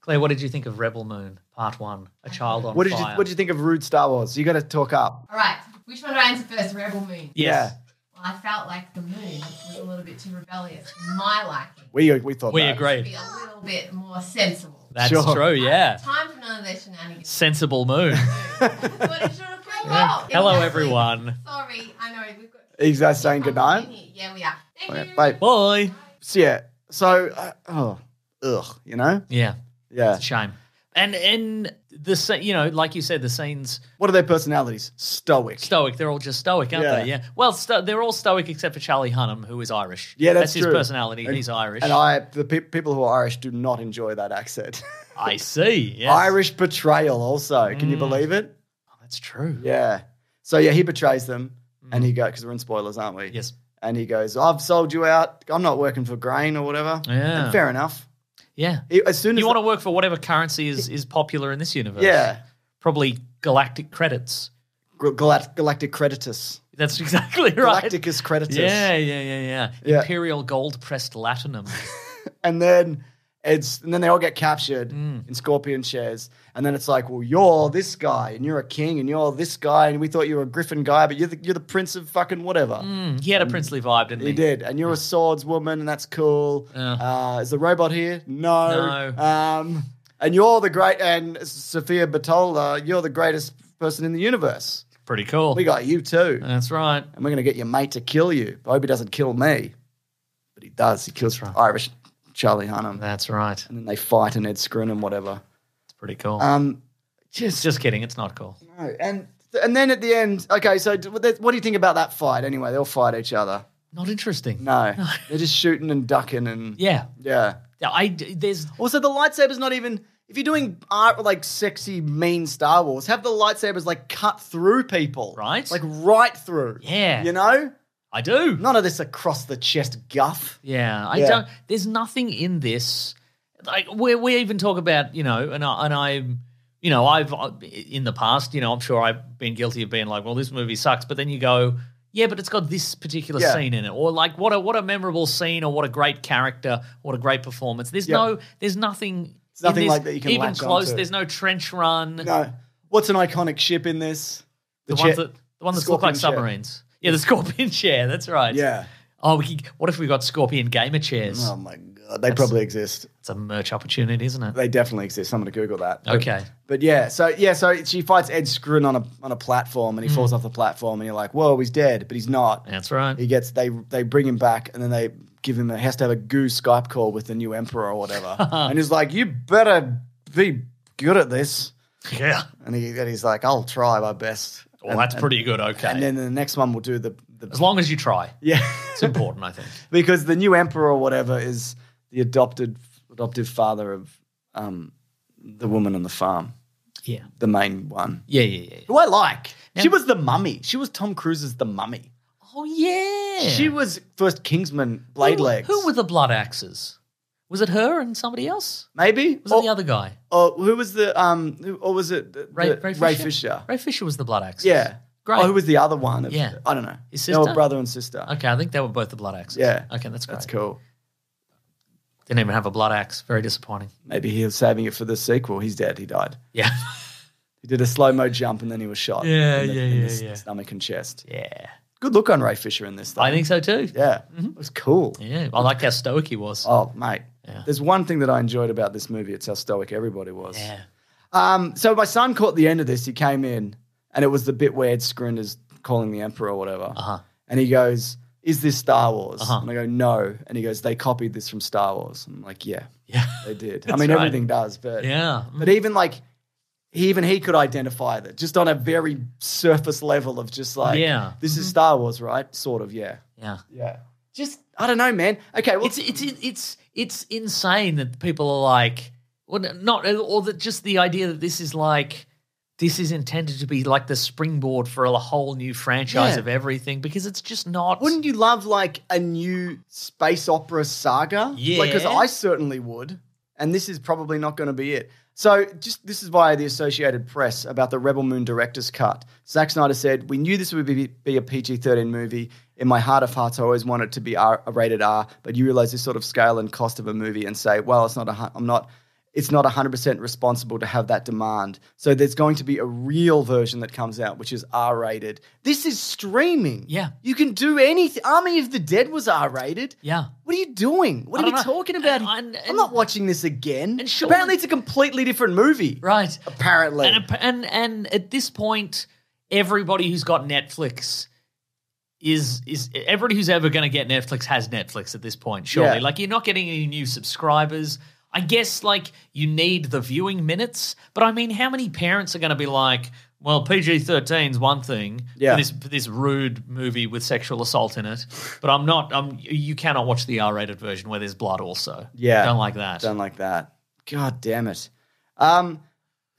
Claire, what did you think of Rebel Moon Part One? A Child on what did you Fire. what did you think of Rude Star Wars? You got to talk up. All right. Which one do I answer first? Rebel Moon. Yeah. Well, I felt like the moon was a little bit too rebellious for my liking. We we thought We that. agree. Be a little bit more sensible. That's Sure. true. Yeah. Time for none of their shenanigans. Sensible Moon. That's what it should have been. Oh, Hello, exactly. everyone. Sorry, I know we've got. Is that saying goodnight? Yeah, we are. Thank Okay, you. bye. Bye. So yeah. So uh, oh, ugh. You know. Yeah. Yeah. It's a shame. And and the you know, like you said, the scenes What are their personalities? Stoic. stoic. They're all just stoic, aren't Yeah. they? Yeah. Well, sto- they're all stoic except for Charlie Hunnam, who is Irish. Yeah, that's, his true. personality. And- He's Irish. And I, the pe- people who are Irish do not enjoy that accent. I see. Yes. Irish betrayal, also. Can you Mm. believe it? That's true. Yeah. So yeah, he betrays them, and he goes because we're in spoilers, aren't we? Mm. Yes. And he goes, "I've sold you out. I'm not working for grain or whatever." Yeah. And fair enough. Yeah. As soon as You want to work for whatever currency is, is popular in this universe. yeah, Probably galactic credits. Gal- galactic creditus, That's exactly right. galacticus creditus. Yeah, yeah, yeah, yeah, Yeah. Imperial gold pressed latinum. and then it's and then they all get captured Mm. in scorpion shares. And then it's like well you're this guy and you're a king and you're this guy and we thought you were a griffin guy but you're the, you're the prince of fucking whatever. Mm, he had a princely vibe, didn't he? he? did. And you're a swordswoman and that's cool. Uh, is the robot here? No, No. Um, and you're the great and Sofia Boutella you're the greatest person in the universe. Pretty cool. we got you too. That's right. and we're going to get your mate to kill you. I hope he doesn't kill me but he does. He kills irish charlie hunnam That's right. and then they fight and Ed Skrein and whatever. It's pretty cool. Um, just, Just kidding. It's not cool. no. and and then at the end, okay. So d- what do you think about that fight? Anyway, they all fight each other. Not interesting. No, they're just shooting and ducking and Yeah. yeah. Yeah, I there's Also, the lightsaber's not even. If you're doing art like sexy, mean Star Wars, have the lightsabers like cut through people, Right. Like right through. Yeah. you know, I do. none of this across the chest guff. Yeah, I Yeah. don't. There's nothing in this. Like we we even talk about you know, and I and I, you know, I've uh, in the past, you know, I'm sure I've been guilty of being like, well, this movie sucks, but then you go. Yeah, but it's got this particular Yeah. scene in it, or like what a what a memorable scene, or what a great character, what a great performance. There's Yeah. no, there's nothing, There's nothing in this like that you can even latch close. onto. There's no trench run. No, what's an iconic ship in this? the ones that the ones that look like chair. submarines. Yeah, the scorpion chair. That's right. Yeah. Oh, we could, what if we got scorpion gamer chairs? Oh my god, they probably exist. It's a merch opportunity, isn't it? They definitely exist. I'm going to Google that. But- Okay. But yeah, so yeah, so she fights Ed Skrein on a on a platform, and he Hmm. falls off the platform, and you're like, "Whoa, he's dead," but he's not. That's right. He gets they they bring him back, and then they give him a has to have a goo Skype call with the new emperor or whatever, and he's like, "You better be good at this," Yeah. and he and he's like, "I'll try my best." Well, and, that's and- pretty good. Okay. And then the next one will do the the as long as you try. yeah, It's important, I think. because the new emperor or whatever is the adopted adoptive father of um the woman on the farm, Yeah. the main one. Yeah, yeah, yeah. who I like. Yeah. She was the mummy. She was Tom Cruise's the mummy. Oh, yeah. She was first Kingsman Blade who, Legs. Who were the blood axes? Was it her and somebody else? maybe? Was it or, the other guy? or who was the um? Who, or was it the, Ray, the- Ray, Fisher? Ray Fisher? Ray Fisher was the blood axes. Yeah. Great. Or who was the other one? Yeah. I don't know. His They were sister? brother and sister. Okay, I think they were both the blood axes. Yeah. Okay, that's great. That's cool. Didn't even have a blood axe. Very disappointing. Maybe he was saving it for the sequel. He's dead. He died. Yeah. He did a slow mo jump and then he was shot. Yeah, in the, yeah, yeah, yeah. Stomach and chest. yeah. Good look on Ray Fisher in this. Though. I think so too. Yeah, it was cool. Yeah. I like how stoic he was. Oh, mate. Yeah. There's one thing that I enjoyed about this movie. It's how stoic everybody was. Yeah. Um, so my son caught the end of this. He came in, and it was the bit where Ed Skrein is calling the Emperor or whatever. Uh-huh. And he goes, "Is this Star Wars?" Uh-huh. And I go, "No." And he goes, "They copied this from Star Wars." I'm like, "Yeah, Yeah. they did. I mean, right. everything does, but Yeah. but even like." He, even he could identify that just on a very surface level of just like, Yeah. this is mm-hmm. Star Wars, right? Sort of, yeah. Yeah. Yeah. Just, I don't know, man. Okay, well, It's it's it's it's insane that people are like, well, not or that just the idea that this is like this is intended to be like the springboard for a whole new franchise Yeah. of everything because it's just not. Wouldn't you love like a new space opera saga? Yeah. Because I certainly would. And this is probably not going to be it. So, just this is via the Associated Press about the Rebel Moon director's cut. Zack Snyder said, "We knew this would be, be a PG-13 movie. In my heart of hearts, I always wanted it to be a rated R. But you realize this sort of scale and cost of a movie, and say, well, it's not a, I'm not." It's not 100% responsible to have that demand. So there's going to be a real version that comes out, which is R rated. This is streaming. Yeah. You can do anything. Army of the Dead was R rated. Yeah. What are you doing? What I are you know. talking about? And- and- I'm not watching this again. And Apparently, it's a completely different movie. Right. Apparently. And, and and at this point, everybody who's got Netflix is is everybody who's ever going to get Netflix has Netflix at this point. Surely, Yeah. like you're not getting any new subscribers. I guess like you need the viewing minutes, but I mean, how many parents are going to be like, well, PG 13's one thing Yeah. for this for this rude movie with sexual assault in it, but I'm not. I'm you cannot watch the R-rated version where there's blood also. Yeah. don't like that. Don't like that. God damn it. Um,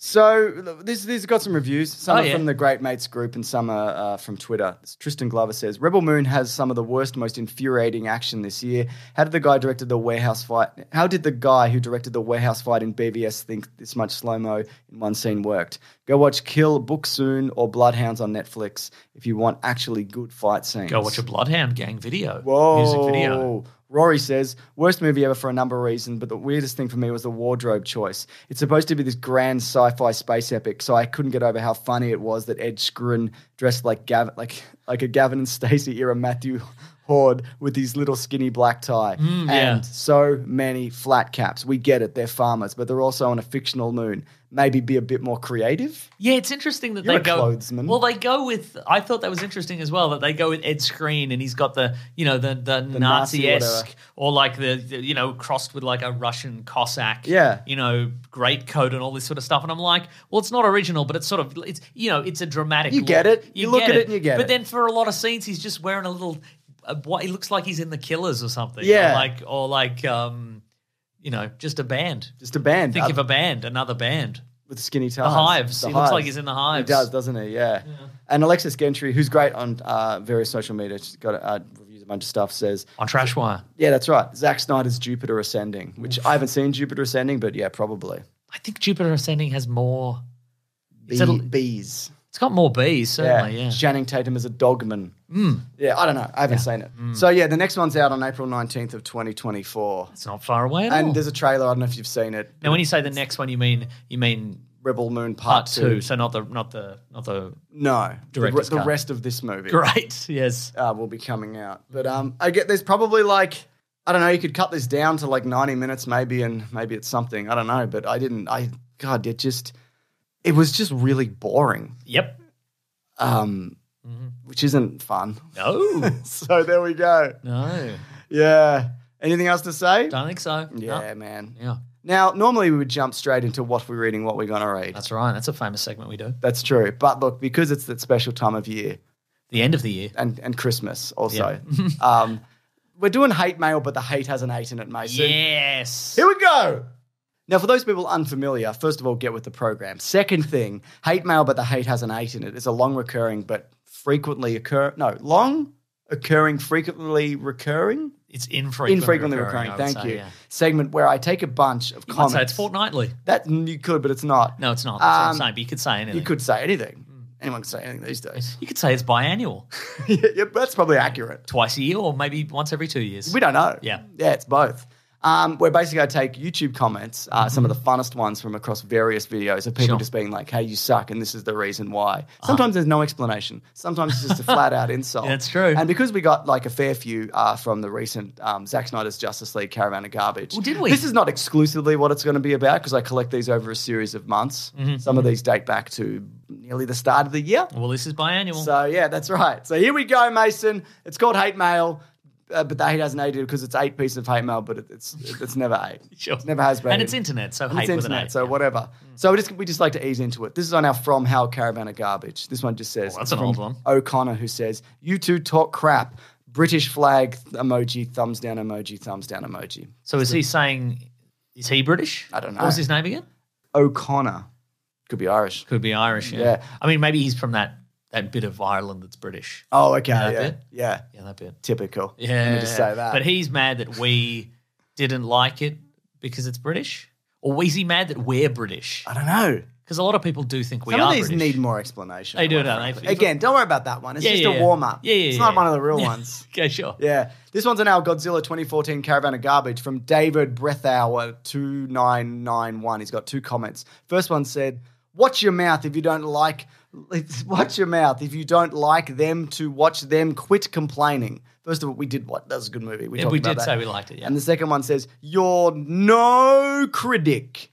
so this has got some reviews. Some Oh, are yeah. from the Great Mates group and some are uh, from Twitter. Tristan Glover says Rebel Moon has some of the worst, most infuriating action this year. How did the guy directed the warehouse fight? How did the guy who directed the warehouse fight in BVS think this much slow mo in one scene worked? Go watch Kill Boksoon or Bloodhounds on Netflix if you want actually good fight scenes. Go watch a Bloodhound Gang video, Whoa. music video. Rory says, worst movie ever for a number of reasons, but the weirdest thing for me was the wardrobe choice. It's supposed to be this grand sci-fi space epic, so I couldn't get over how funny it was that Ed Skrein dressed like Gavin, like like a Gavin and Stacey era Matthew Horne with his little skinny black tie, Mm, yeah. and so many flat caps. We get it; they're farmers, but they're also on a fictional moon. Maybe be a bit more creative. Yeah, it's interesting that You're they go. clothesman. Well, they go with. I thought that was interesting as well that they go with Ed Skrein and he's got the you know the the, Nazi Nazi esque or like the, the, you know crossed with like a Russian Cossack. Yeah. you know great coat and all this sort of stuff. And I'm like, well, it's not original, but it's sort of it's you know it's a dramatic. You get it. You look at it and you get But it. But then for a lot of scenes, he's just wearing a little. Uh, what he looks like he's in the Killers or something. Yeah. or like or like um, you know, just a band. Just a band. Think uh, of a band, another band. with skinny ties. The Hives. He looks like he's in the Hives. He does, doesn't he? Yeah. And Alexis Gentry, who's great on uh, various social media, she's got uh, reviews a bunch of stuff. Says, on Trashwire. yeah, that's right. Zack Snyder's Jupiter Ascending, which I haven't seen Jupiter Ascending, but yeah, probably. I think Jupiter Ascending has more. Bee, It's a- bees. It's got more bees, certainly. Yeah. Channing Tatum as a dogman. Mm. Yeah, I don't know. I haven't seen it. So yeah, the next one's out on April nineteenth of twenty twenty four. It's not far away at all. And there's a trailer. I don't know if you've seen it. now, when you say the next one, you mean you mean Rebel Moon part Part, two, so not the not the not the No, the, Director's the cut. rest of this movie. great. Yes. uh, will be coming out. But um, I get there's probably like I don't know. You could cut this down to like 90 minutes maybe, and maybe it's something I don't know. But I didn't. I God, it just it was just really boring, Yep. um, which isn't fun. No. so there we go. no. Yeah. Anything else to say? Don't think so. Yeah, No. man. Yeah. Now, normally we would jump straight into what we're reading, what we're going to read. That's right. That's a famous segment we do. That's true. But look, because it's that special time of year The end of the year. and, and Christmas also, um, we're doing hate mail, but the hate has an eight in it, Mason. Yes. Here we go. Now, for those people unfamiliar, first of all, get with the program. Second thing, hate mail, but the hate has an eight in it. It's a long recurring, but frequently occur. No, long occurring, frequently recurring, It's infrequently, infrequently recurring. recurring. Thank say, you. Yeah. Segment where I take a bunch of You comments. say it's fortnightly. That you could, but it's not. No, it's not. That's what I'm Um, saying. But you could say anything. You could say anything. Anyone can say anything these days. You could say it's biannual, yeah, that's probably accurate. twice a year, or maybe once every two years. We don't know. Yeah. Yeah, it's both. Um, where basically I take YouTube comments, uh, some of the funnest ones from across various videos of people Mm-hmm. Sure. just being like, hey, you suck, and this is the reason why. Sometimes there's no explanation. Sometimes it's just a flat out insult. Yeah, that's true. And because we got like a fair few uh, from the recent um, Zack Snyder's Justice League Caravan of Garbage. Well, did we? This is not exclusively what it's going to be about because I collect these over a series of months. Mm-hmm, Some of these date back to nearly the start of the year. Well, this is biannual. So yeah, that's right. So here we go, Mason. It's called hate mail, uh, but the hate hasn't hated because it's eight pieces of hate mail, but it, it's it's never eight. Sure. It never has been. and it's internet, so And hate it's internet, eight. so yeah. whatever. So we just we just like to ease into it. This is on our From Hell Caravan of Garbage. This one just says Oh, that's an old one. O'Connor who says, "You two talk crap." British flag emoji, thumbs down emoji, thumbs down emoji. So is he saying? Is he British? I don't know. What was his name again? O'Connor could be Irish. Could be Irish. Yeah. Yeah. I mean, maybe he's from that that bit of Ireland that's British. Oh, okay, that yeah, bit? yeah, Yeah, that bit. typical. Yeah. Let me just say that. But he's mad that we didn't like it because it's British? Or is he mad that we're British? I don't know. Because a lot of people do think we Some are of these British. need more explanation. They do, don't they? Again, don't worry about that one. It's Yeah, just yeah, a warm up. Yeah, yeah, It's not one of the real ones. okay, sure. Yeah. This one's an our Godzilla 2014 Caravan of Garbage from David Breathauer 2991. He's got two comments. First one said, Watch your mouth if you don't like watch your mouth if you don't like them to watch them quit complaining. First of all, we did what? That was a good movie. We, Yeah, we did that. say we liked it, yeah. And the second one says, You're no critic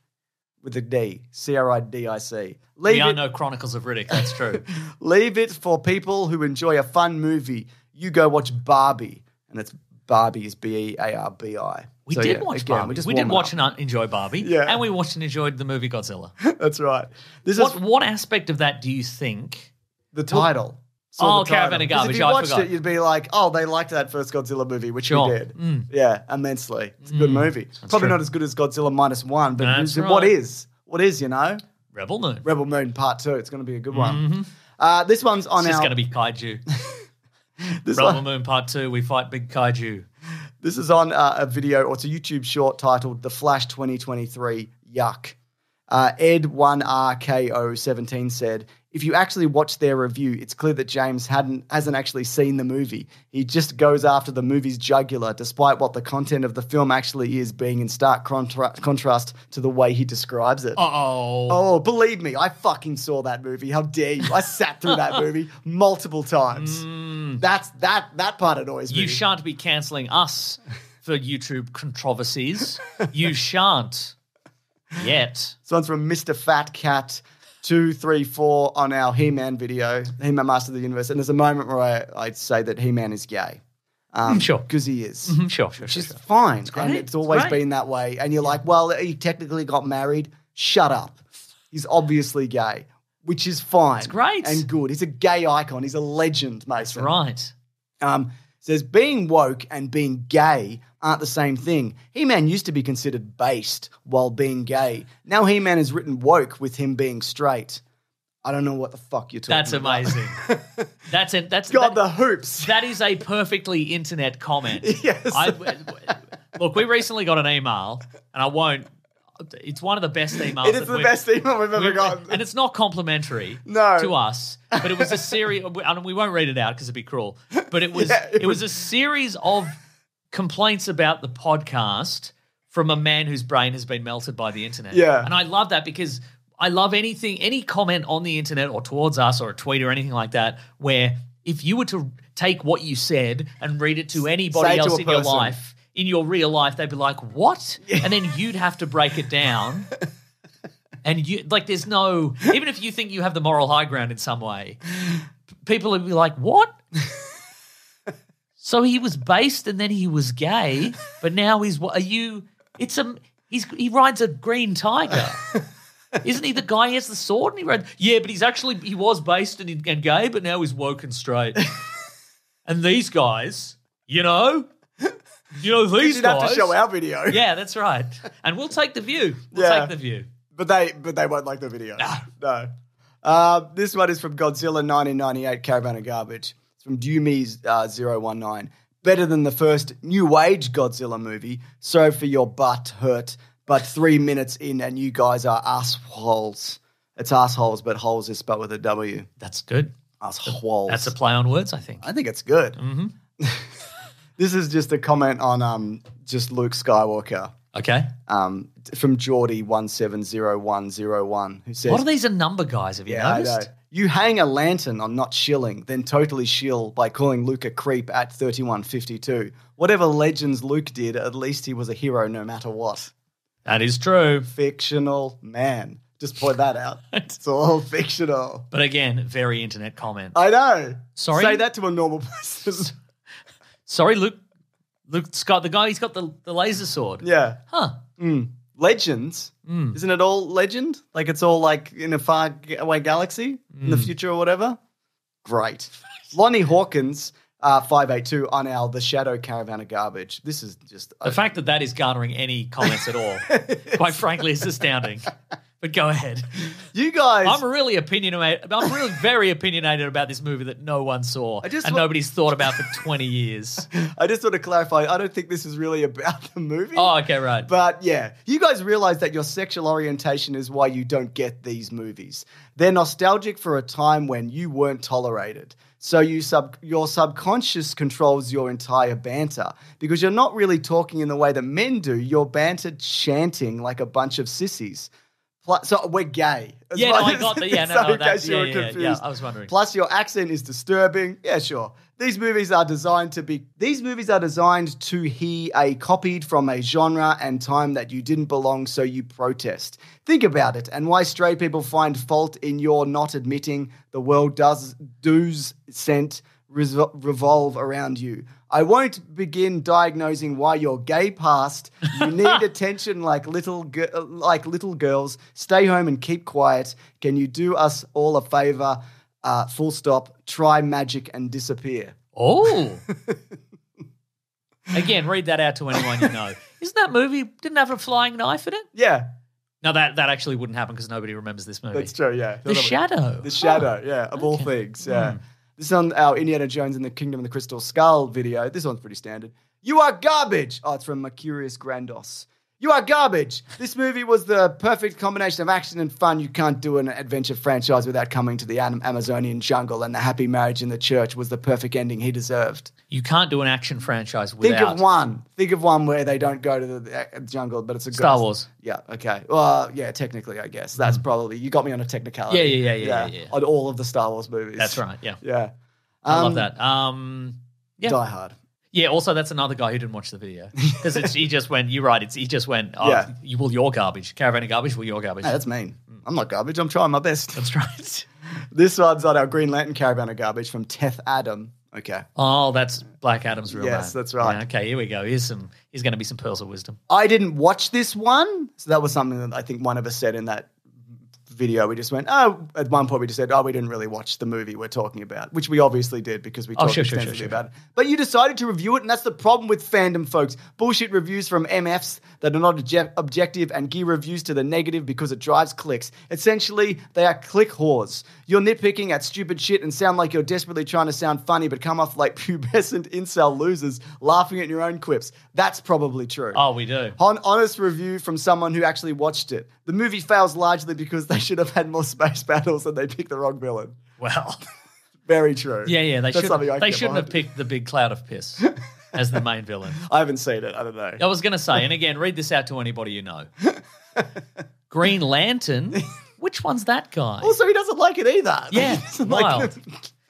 with a D. C R I D I C. we Leave are it no Chronicles of Riddick, that's true. Leave it for people who enjoy a fun movie. You go watch Barbie, and it's Barbie is B E A R B I. We So, did yeah, watch again, Barbie. we're just We did watch up. and uh, enjoy Barbie. Yeah. And we watched and enjoyed the movie Godzilla. That's right. This what is what aspect of that do you think? the title. Oh, the Caravan of Garbage, If you I watched forgot. it, you'd be like, "Oh, they liked that first Godzilla movie," which Sure. we did. Mm. Yeah, immensely. It's a good movie. Probably true. not as good as Godzilla minus one, but That's what right. is? What is? You know, Rebel Moon. Rebel Moon Part Two. It's going to be a good one. Uh, this one's on Mm-hmm. It's going to be kaiju. this Rebel one- Moon Part 2, we fight big kaiju. This is on uh, a video, or it's a YouTube short titled "The Flash 2023." Yuck. Uh, Ed1RKO17 said, "If you actually watch their review, it's clear that James hadn't hasn't actually seen the movie. He just goes after the movie's jugular, despite what the content of the film actually is, being in stark contra- contrast to the way he describes it." Uh-oh. Oh, believe me, I fucking saw that movie. How dare you? I sat through that movie multiple times. That's that that part annoys me. Mm. You shan't be cancelling us for YouTube controversies. you shan't. Yet. This one's from Mr. Fat Cat. Two, three, four on our He Man video, He Man Master of the Universe. And there's a moment where I, I'd say that He Man is gay. Um, Sure. Because he is. Mhm, Sure, sure, Which is sure. fine. great. And it's It's always been that way. And you're like, well, he technically got married. Shut up. He's obviously gay, which is fine. It's great. And good. He's a gay icon. He's a legend, Mason. Right. Um, says being woke and being gay aren't the same thing. He Man used to be considered based while being gay. Now He Man is written woke with him being straight. I don't know what the fuck you're talking about. That's about. amazing. that's it. That's God, that- the hoops. That is a perfectly internet comment. Yes. I, look, we recently got an email, and I won't. It's one of the best emails. It is the best email we've ever gotten. and it's not complimentary No. to us, but it was a series. And we won't read it out because it'd be cruel. But it was Yeah, it it, was a series of complaints about the podcast from a man whose brain has been melted by the internet. Yeah. and I love that because I love anything, any comment on the internet or towards us or a tweet or anything like that, where if you were to take what you said and read it to anybody Say to else a in your life. In your real life, they'd be like, "What?" And then you'd have to break it down. And you like, there's no even if you think you have the moral high ground in some way, people would be like, "What?" So he was based, and then he was gay, but now he's what? Are you? It's a he's he rides a green tiger. Isn't he the guy? He has the sword, and he rode. Yeah, but he's actually he was based and, and gay, but now he's woke and straight. and these guys, you know, you know these You'd guys. have to show our video. Yeah, that's right. And we'll take the view. We'll Yeah. take the view. But they but they won't like the video. No. Uh, this one is from Godzilla 1998 Caravan of Garbage. From Dumi's uh, 019. Better than the first New Age Godzilla movie. Sorry for your butt hurt, but three minutes in and you guys are assholes. It's assholes, but holes is spelled with a W. That's good. Assholes. That's a play on words, I think. I think it's good. Mm-hmm. this is just a comment on um, just Luke Skywalker Okay. um, from Geordie one seven zero one zero one who says, What are these a number guys? Have you Yeah, noticed? You hang a lantern on not shilling, then totally shill by calling Luke a creep at 3152. Whatever legends Luke did, at least he was a hero no matter what. That is true. Fictional man. Just point that out. It's all fictional. But again, very internet comment. I know. Sorry? Say that to a normal person. Sorry, Luke. Luke Scott, the guy, he's got the, the laser sword. yeah. Huh. Mm. Legends. Mm. Isn't it all legend? Like it's all like in a far away galaxy in the mm. future or whatever? Great. Lonnie Hawkins uh, 582 on our The Shadow Caravan of Garbage. This is just. The fact that that is garnering any comments at all, quite frankly, is astounding. But go ahead. you guys. I'm really opinionated. I'm really very opinionated about this movie that no one saw I just and nobody's thought about for 20 years. I just want to clarify. I don't think this is really about the movie. Oh, okay, right. But yeah, you guys realize that your sexual orientation is why you don't get these movies. They're nostalgic for a time when you weren't tolerated. So you sub your subconscious controls your entire banter because you're not really talking in the way that men do. You're banter chanting like a bunch of sissies. Plus, so we're gay. as Yeah, well no, I got the- yeah, no, so no, in that- case yeah, yeah, yeah. I was wondering. Plus, your accent is disturbing. Yeah, sure. These movies are designed to be. These movies are designed to hear a copied from a genre and time that you didn't belong, so you protest. Think about it, and why straight people find fault in your not admitting the world does do's sent resol- revolve around you. I won't begin diagnosing why you're gay past. You need attention like little gi- like little girls. Stay home and keep quiet. Can you do us all a favor? Uh, full stop. Try magic and disappear. Oh. Again, read that out to anyone you know. Isn't that movie didn't have a flying knife in it? Yeah, No, that that actually wouldn't happen because nobody remembers this movie. that's true. Yeah, The Shadow. The Shadow. Yeah, of all things. Yeah. This is on our Indiana Jones and the Kingdom of the Crystal Skull video. This one's pretty standard. You are garbage. Oh, it's from Mercurius Grandos. You are garbage. This movie was the perfect combination of action and fun. You can't do an adventure franchise without coming to the Amazonian jungle, and the happy marriage in the church was the perfect ending he deserved. You can't do an action franchise without. Think of one. Think of one where they don't go to the uh, jungle, but it's a Star ghost. Wars. Yeah. Okay. Well, yeah. Technically, I guess that's probably you got me on a technicality. Yeah, yeah, yeah, yeah, yeah, yeah. On all of the Star Wars movies. That's right. Yeah, Yeah. I Um, love that. Um, yeah, Die Hard. Yeah. Also, that's another guy who didn't watch the video because he just went. You're right. It's he just went. Oh, Yeah. you will your garbage. Caravan of garbage. Will your garbage. Hey, that's mean. I'm not garbage. I'm trying my best. That's right. this one's on our Green Lantern Caravan of Garbage from Teth Adam. Okay. Oh, that's Black Adam's real Yes, name. that's right. Yeah, okay, here we go. Here's some. Here's going to be some pearls of wisdom. I didn't watch this one, so that was something that I think one of us said in that video. We just went, oh, at one point we just said, oh, we didn't really watch the movie we're talking about, which we obviously did because we Oh, talked sure, sure, extensively sure, sure. about it. But you decided to review it, and that's the problem with fandom, folks. Bullshit reviews from MFs that are not obje- objective and gear reviews to the negative because it drives clicks. Essentially, they are click whores. You're nitpicking at stupid shit and sound like you're desperately trying to sound funny, but come off like pubescent incel losers laughing at your own quips. That's probably true. Oh, we do. Hon- honest review from someone who actually watched it. The movie fails largely because they should have had more space battles and they picked the wrong villain. Well, Very true. yeah, yeah. They should, they shouldn't have picked the big cloud of piss as the main villain. I haven't seen it. I don't know. I was going to say, and again, read this out to anybody you know. Green Lantern. Which one's that guy? Also, he doesn't like it either. Yeah, doesn't like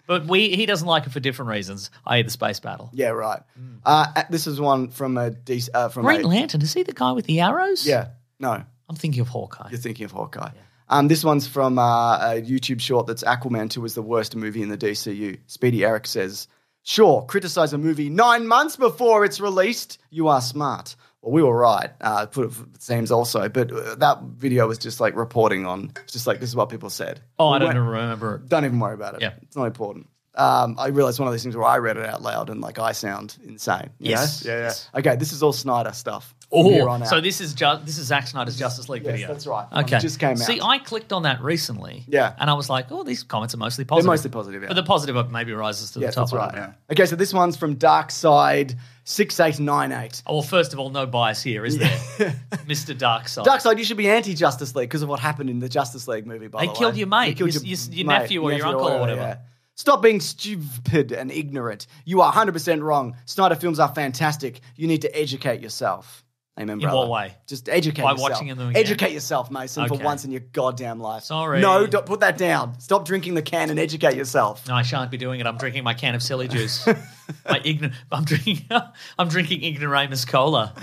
But we he doesn't like it for different reasons, i.e. the space battle. Yeah, right. Uh, this is one from a uh, from Green a, Lantern, is he the guy with the arrows? Yeah, no, I'm thinking of Hawkeye. you're thinking of Hawkeye. Um, this one's from uh, a YouTube short that's Aquaman 2 was the worst movie in the DCU. Speedy Eric says, Sure, criticize a movie nine months before it's released. You are smart. Well, we were right. Uh, put it, seems also, but uh, that video was just like reporting on, just like this is what people said. Oh, I We don't remember. it. Don't even worry about it. Yeah. It's not important. Um, I realized one of these things where I read it out loud and like I sound insane. you Yes, know? Yeah, yeah. Okay, this is all Snyder stuff. from here on Oh, so this is ju- this is Zack Snyder's Justice League Yes, video. that's right. One Okay, just came out. See, I clicked on that recently. Yeah. and I was like, oh, these comments are mostly positive. They're mostly positive, yeah. but the positive maybe rises to yes, the top. that's right. don't. Yeah. Okay, so this one's from Dark Side 6898. Oh, well, first of all, no bias here, is there, Mister Darkseid? Darkseid, you should be anti Justice League because of what happened in the Justice League movie. By They the way, killed your mate, They your- your- your nephew or your uncle or whatever. Stop being stupid and ignorant. You are 100% wrong. Snyder films are fantastic. You need to educate yourself. Amen, brother. In what way? Just educate By yourself. watching them again? Educate yourself, Mason, for Okay. once in your goddamn life. Sorry. No, don't put that down. Stop drinking the can and educate yourself. No, I shan't be doing it. I'm drinking my can of silly juice. my ign- I'm drinking. I'm drinking ignoramus cola.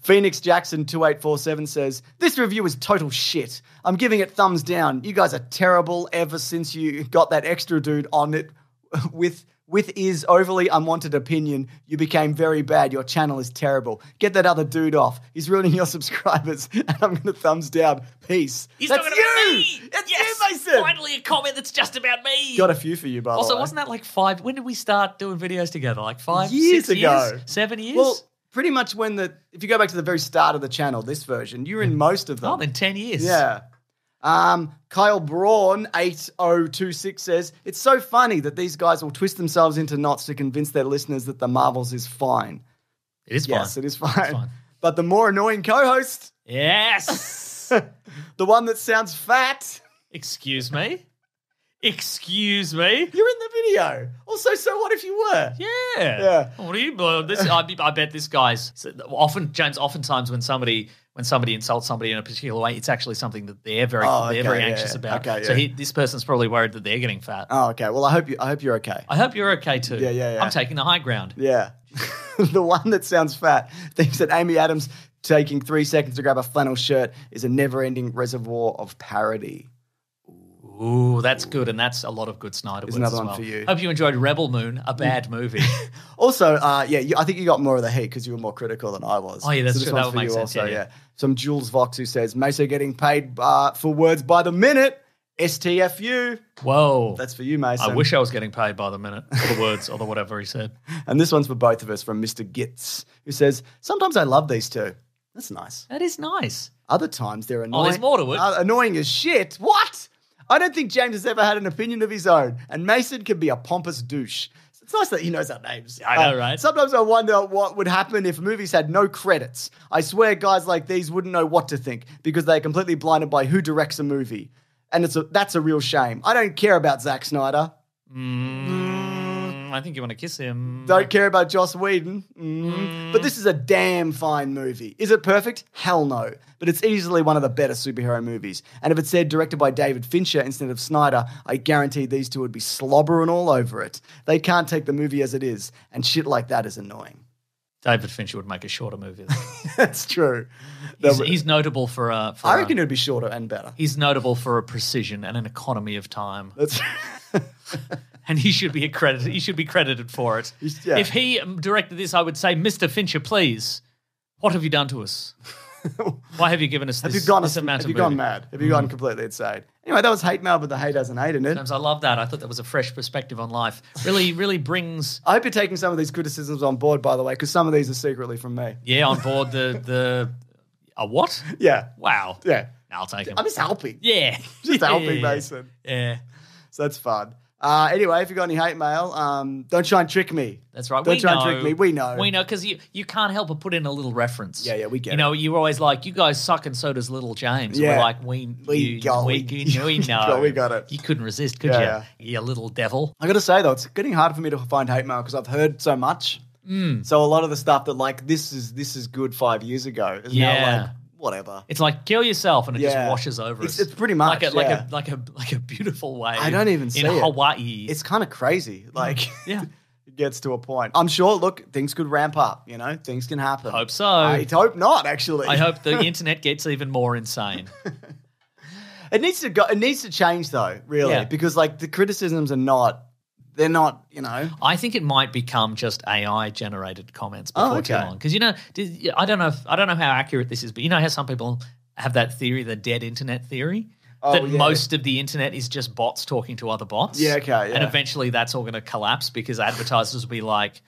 Phoenix Jackson 2847 says, This review is total shit. I'm giving it thumbs down. You guys are terrible ever since you got that extra dude on it with with his overly unwanted opinion. You became very bad. Your channel is terrible. Get that other dude off. He's ruining your subscribers. And I'm gonna thumbs down. Peace. He's That's talking you! about me! It's Yes! you, Mason. Finally, a comment that's just about me. Got a few for you, by also, the way. Also, wasn't that like five? When did we start doing videos together? Like five Years six ago. years? seven years. Well, pretty much when the if you go back to the very start of the channel, this version, you're in most of them. oh, then ten years. Yeah. Um, Kyle Braun eight oh two six says it's so funny that these guys will twist themselves into knots to convince their listeners that the Marvels is fine. it is Yes, fine. it is fine. fine. But the more annoying co-host, Yes. the one that sounds fat, Excuse me. Excuse me. you're in the video. Also, so what if you were? Yeah. Yeah. Oh, what do you? This I, I bet this guy's often James. Oftentimes when somebody when somebody insults somebody in a particular way, it's actually something that they're very Oh, they're very yeah. anxious about. Okay, So he, this person's probably worried that they're getting fat. Oh, okay. Well, I hope you. I hope you're okay. I hope you're okay too. Yeah, yeah, yeah. I'm taking the high ground. Yeah. the one that sounds fat thinks that Amy Adams taking three seconds to grab a flannel shirt is a never-ending reservoir of parody. Ooh, that's good, and that's a lot of good Snyder There's words another as one well. for you. Hope you enjoyed Rebel Moon, a bad movie. Also, uh, yeah, you, I think you got more of the heat because you were more critical than I was. Oh, yeah, that's so true. That would for make you sense. Also, Yeah, yeah. Some Jules Vox who says Mesa getting paid uh, for words by the minute. STFU. Whoa, That's for you, Mason. I wish I was getting paid by the minute, for the words, or the whatever he said. And this one's for both of us from Mr. Gitz, who says sometimes I love these two. That's nice. That is nice. Other times they're annoying. Oh, there's more to it. Uh, annoying as shit. What? I don't think James has ever had an opinion of his own, and Mason can be a pompous douche. It's nice that he knows our names. I know, Uh, right? Sometimes I wonder what would happen if movies had no credits. I swear guys like these wouldn't know what to think because they're completely blinded by who directs a movie. And it's a, that's a real shame. I don't care about Zack Snyder. Mm, I think you want to kiss him. Don't care about Joss Whedon. Mm. But this is a damn fine movie. Is it perfect? Hell no. But it's easily one of the better superhero movies. And if it said directed by David Fincher instead of Snyder, I guarantee these two would be slobbering all over it. They can't take the movie as it is, and shit like that is annoying. David Fincher would make a shorter movie. That's true. he's, he's notable for a. For I a- reckon it'd be shorter and better. he's notable for a precision and an economy of time, That's and he should be accredited. He should be credited for it. Yeah. If he directed this, I would say, Mr. Fincher, please, what have you done to us? Why have you given us this, have you gone, this amount have you gone mad? Have you gone mm. completely insane? Anyway, that was hate mail, but the hate hasn't hate in it. James, I love that. I thought that was a fresh perspective on life. Really, really brings I hope you're taking some of these criticisms on board, by the way, because some of these are secretly from me. yeah on board the the a what? Yeah. Wow. Yeah. I'll take him. I'm just helping. Yeah, Just helping. Mason. Yeah, So that's fun. Uh, anyway, if you got any hate mail, um, don't try and trick me. that's right. Don't we try know. and trick me. We know. We know because you you can't help but put in a little reference. Yeah, yeah, we get You know, you're always like, you guys suck, and so does little James. Yeah. We're like, we We you, got- we, we- we know. we got it. You couldn't resist, could Yeah, you? You little devil. I got to say though, it's getting harder for me to find hate mail because I've heard so much. Mm. So a lot of the stuff that like this is this is good five years ago is Yeah. now like whatever. It's like kill yourself, and it Yeah. just washes over It's- us. it's pretty much, like a, like yeah. a like a like a beautiful way. I don't even see in it. Hawaii. It's kind of crazy. Like yeah. it gets to a point. I'm sure. Look, things could ramp up. You know, things can happen. Hope so. I hope not. Actually, I hope the internet gets even more insane. it needs to go. It needs to change though, really, Yeah. because like the criticisms are not. They're not. You know. I think it might become just AI generated comments before Oh, too okay. long. Because you know, I don't know. If, I don't know how accurate this is, but you know how some people have that theory, the dead internet theory, Oh, that yeah. most of the internet is just bots talking to other bots. Yeah, okay, And eventually, that's all going to collapse because advertisers will be like.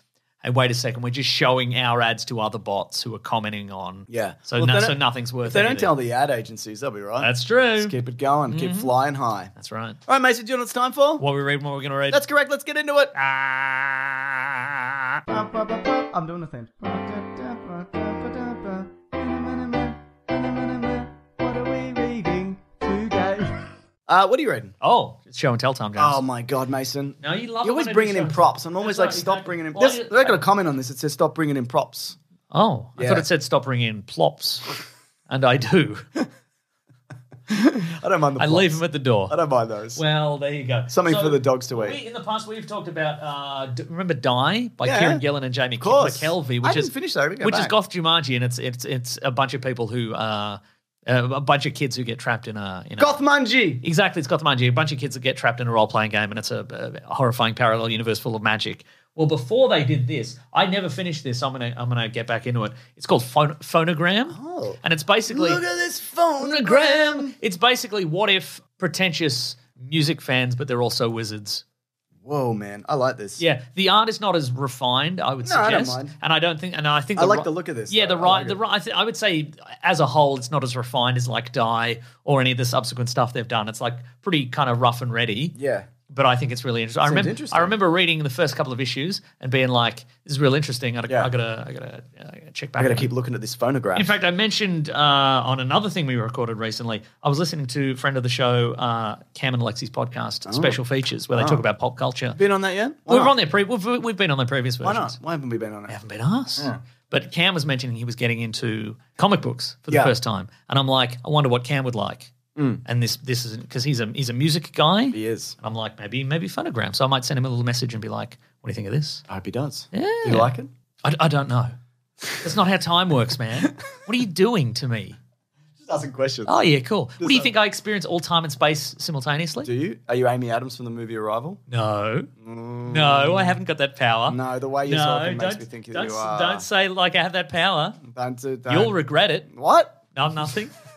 Hey, wait a second. We're just showing our ads to other bots who are commenting on. Yeah. So, Well, no, so nothing's worth If they don't tell the ad agencies, they'll be right. That's true. Just keep it going. Keep flying high. That's right. All right, Mason, do you know what it's time for? What we read, what we're going to read. That's correct. Let's get into it. Ah. I'm doing the thing. Uh, what are you reading? Oh, it's show and tell time, James. Oh my god, Mason! No, you love it You're always when I do bringing in props. I'm always like, right, stop bringing in. Well, This, you- I got a comment on this. It says, stop bringing in props. Oh, I Yeah. thought it said stop bringing in plops. and I do. I don't mind the. I plops. leave them at the door. I don't mind those. Well, there you go. Something So, for the dogs to We, eat. in the past, we've talked about uh, d- remember "Die" by Yeah. Kieron Gillen and Jamie Of course. McKelvie, I which didn't is finish that. We go which is back. Goth Jumanji, and it's it's it's a bunch of people who uh, uh, a bunch of kids who get trapped in a in a, Goth Manji. Exactly, it's Gothmanji. A bunch of kids that get trapped in a role playing game, and it's a, a horrifying parallel universe full of magic. Well, before they did this, I never finished this. I'm gonna I'm gonna get back into it. It's called phon- Phonogram, Oh. and it's basically Look at this phonogram. It's basically what if pretentious music fans, but they're also wizards. Whoa, man, I like this. Yeah, the art is not as refined, I would No, I suggest, don't mind. and I don't think, and I think I like ri- the look of this, Yeah, though. the right, like the right. I, th- I would say as a whole, it's not as refined as like Die or any of the subsequent stuff they've done. It's like pretty kind of rough and ready. yeah. But I think it's really interesting. I remember, interesting. I remember reading the first couple of issues and being like, "This is real interesting." I gotta, Yeah. I gotta, I gotta, uh, I gotta check back. I gotta it. keep looking at this phonograph. In fact, I mentioned uh, on another thing we recorded recently, I was listening to friend of the show, uh, Cam and Alexei's podcast, Special Features, where they talk about pop culture. been on that yet? Why We were not? on their pre- we've, we've been on their previous Why not? Why haven't we been on it? They haven't been asked. But Cam was mentioning he was getting into comic books for the Yeah. first time, and I'm like, I wonder what Cam would like. Mm. And this this is because he's a he's a music guy. He is. And I'm like, maybe maybe phonogram. So I might send him a little message and be like, what do you think of this? I hope he does. Yeah. Do you like it? I, I don't know. That's not how time works, man. What are you doing to me? Just asking questions. Oh yeah, cool. What do you think I experience all time and space simultaneously? Do you? Are you Amy Adams from the movie Arrival? No, mm. no, I haven't got that power. No, the way you're no, talking makes me think that you are. don't say like I have that power. Don't, do- don't. You'll regret it. What? No, nothing.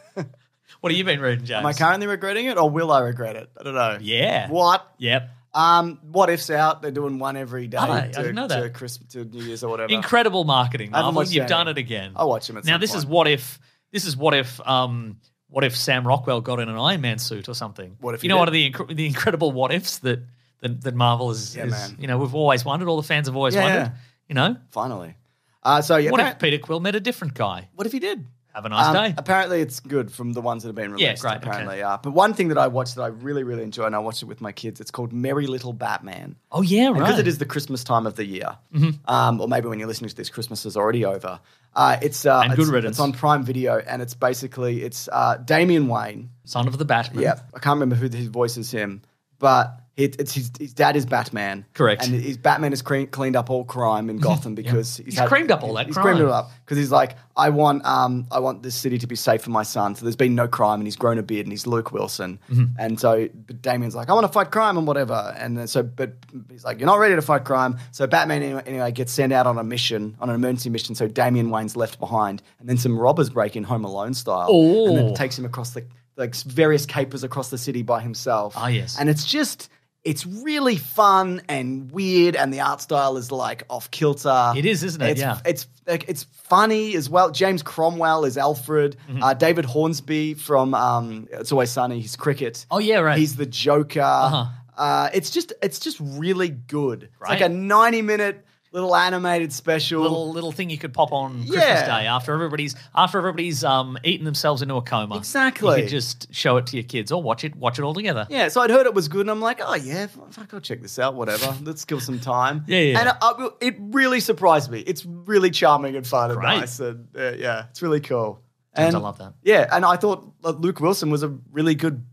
what have you been reading, James? Am I currently regretting it, or will I regret it? I don't know. Yeah. What? Yep. Um, what if's out? They're doing one every day I to, didn't know to. Christmas, to New Year's or whatever. Incredible marketing, I haven't Marvel. watched You've any. done it again. I'll watch them at now some this is what if this is what if um what if Sam Rockwell got in an Iron Man suit or something? What if you know did? one of the inc- the incredible what ifs that that, that Marvel is, Yeah, is man. you know we've always wondered. All the fans have always Yeah, wondered. yeah. You know, Finally. Uh, so yeah. what if Peter Quill met a different guy? what if he did? Have a nice Um, day. Apparently, it's good from the ones that have been released. Yeah, great, okay. Apparently, uh, but one thing that I watched that I really, really enjoy, and I watched it with my kids. It's called Merry Little Batman. Oh yeah, right. because it is the Christmas time of the year, Mm-hmm. um, or maybe when you're listening to this, Christmas is already over. Uh, it's uh, And it's, good riddance. it's on Prime Video, and it's basically it's uh, Damian Wayne. son of the Batman. Yeah, I can't remember who his voice is him, but it, it's his, his dad is Batman. Correct. and his Batman has cre- cleaned up all crime in Gotham because he's, He's creamed up all that He's crime. creamed it up because he's like, I want um I want this city to be safe for my son. So there's been no crime, and he's grown a beard, and he's Luke Wilson, Mm-hmm. and so but Damian's like, I want to fight crime and whatever, and then so but he's like, you're not ready to fight crime. So Batman anyway, anyway gets sent out on a mission, on an emergency mission. So Damian Wayne's left behind, and then some robbers break in Home Alone style, and then Oh. it takes him across the like various capers across the city by himself. Ah, yes. and it's just. It's really fun and weird, and the art style is like off kilter. It is, isn't it? It's, Yeah. it's like it's funny as well. James Cromwell is Alfred. Mm-hmm. Uh, David Hornsby from um, It's Always Sunny. He's cricket. Oh, yeah, right. He's the Joker. Uh-huh. Uh, it's just it's just really good. It's like a ninety minute little animated special. Little little thing you could pop on Christmas Yeah. Day after everybody's after everybody's um eaten themselves into a coma. Exactly. You could just show it to your kids or watch it watch it all together. Yeah, so I'd heard it was good, and I'm like, oh yeah, fuck, I'll check this out. Whatever, let's give some time. Yeah, yeah. And I, I- it really surprised me. It's really charming and fun and nice, and uh, yeah, it's really cool. And I love that. Yeah, and I thought uh, Luke Wilson was a really good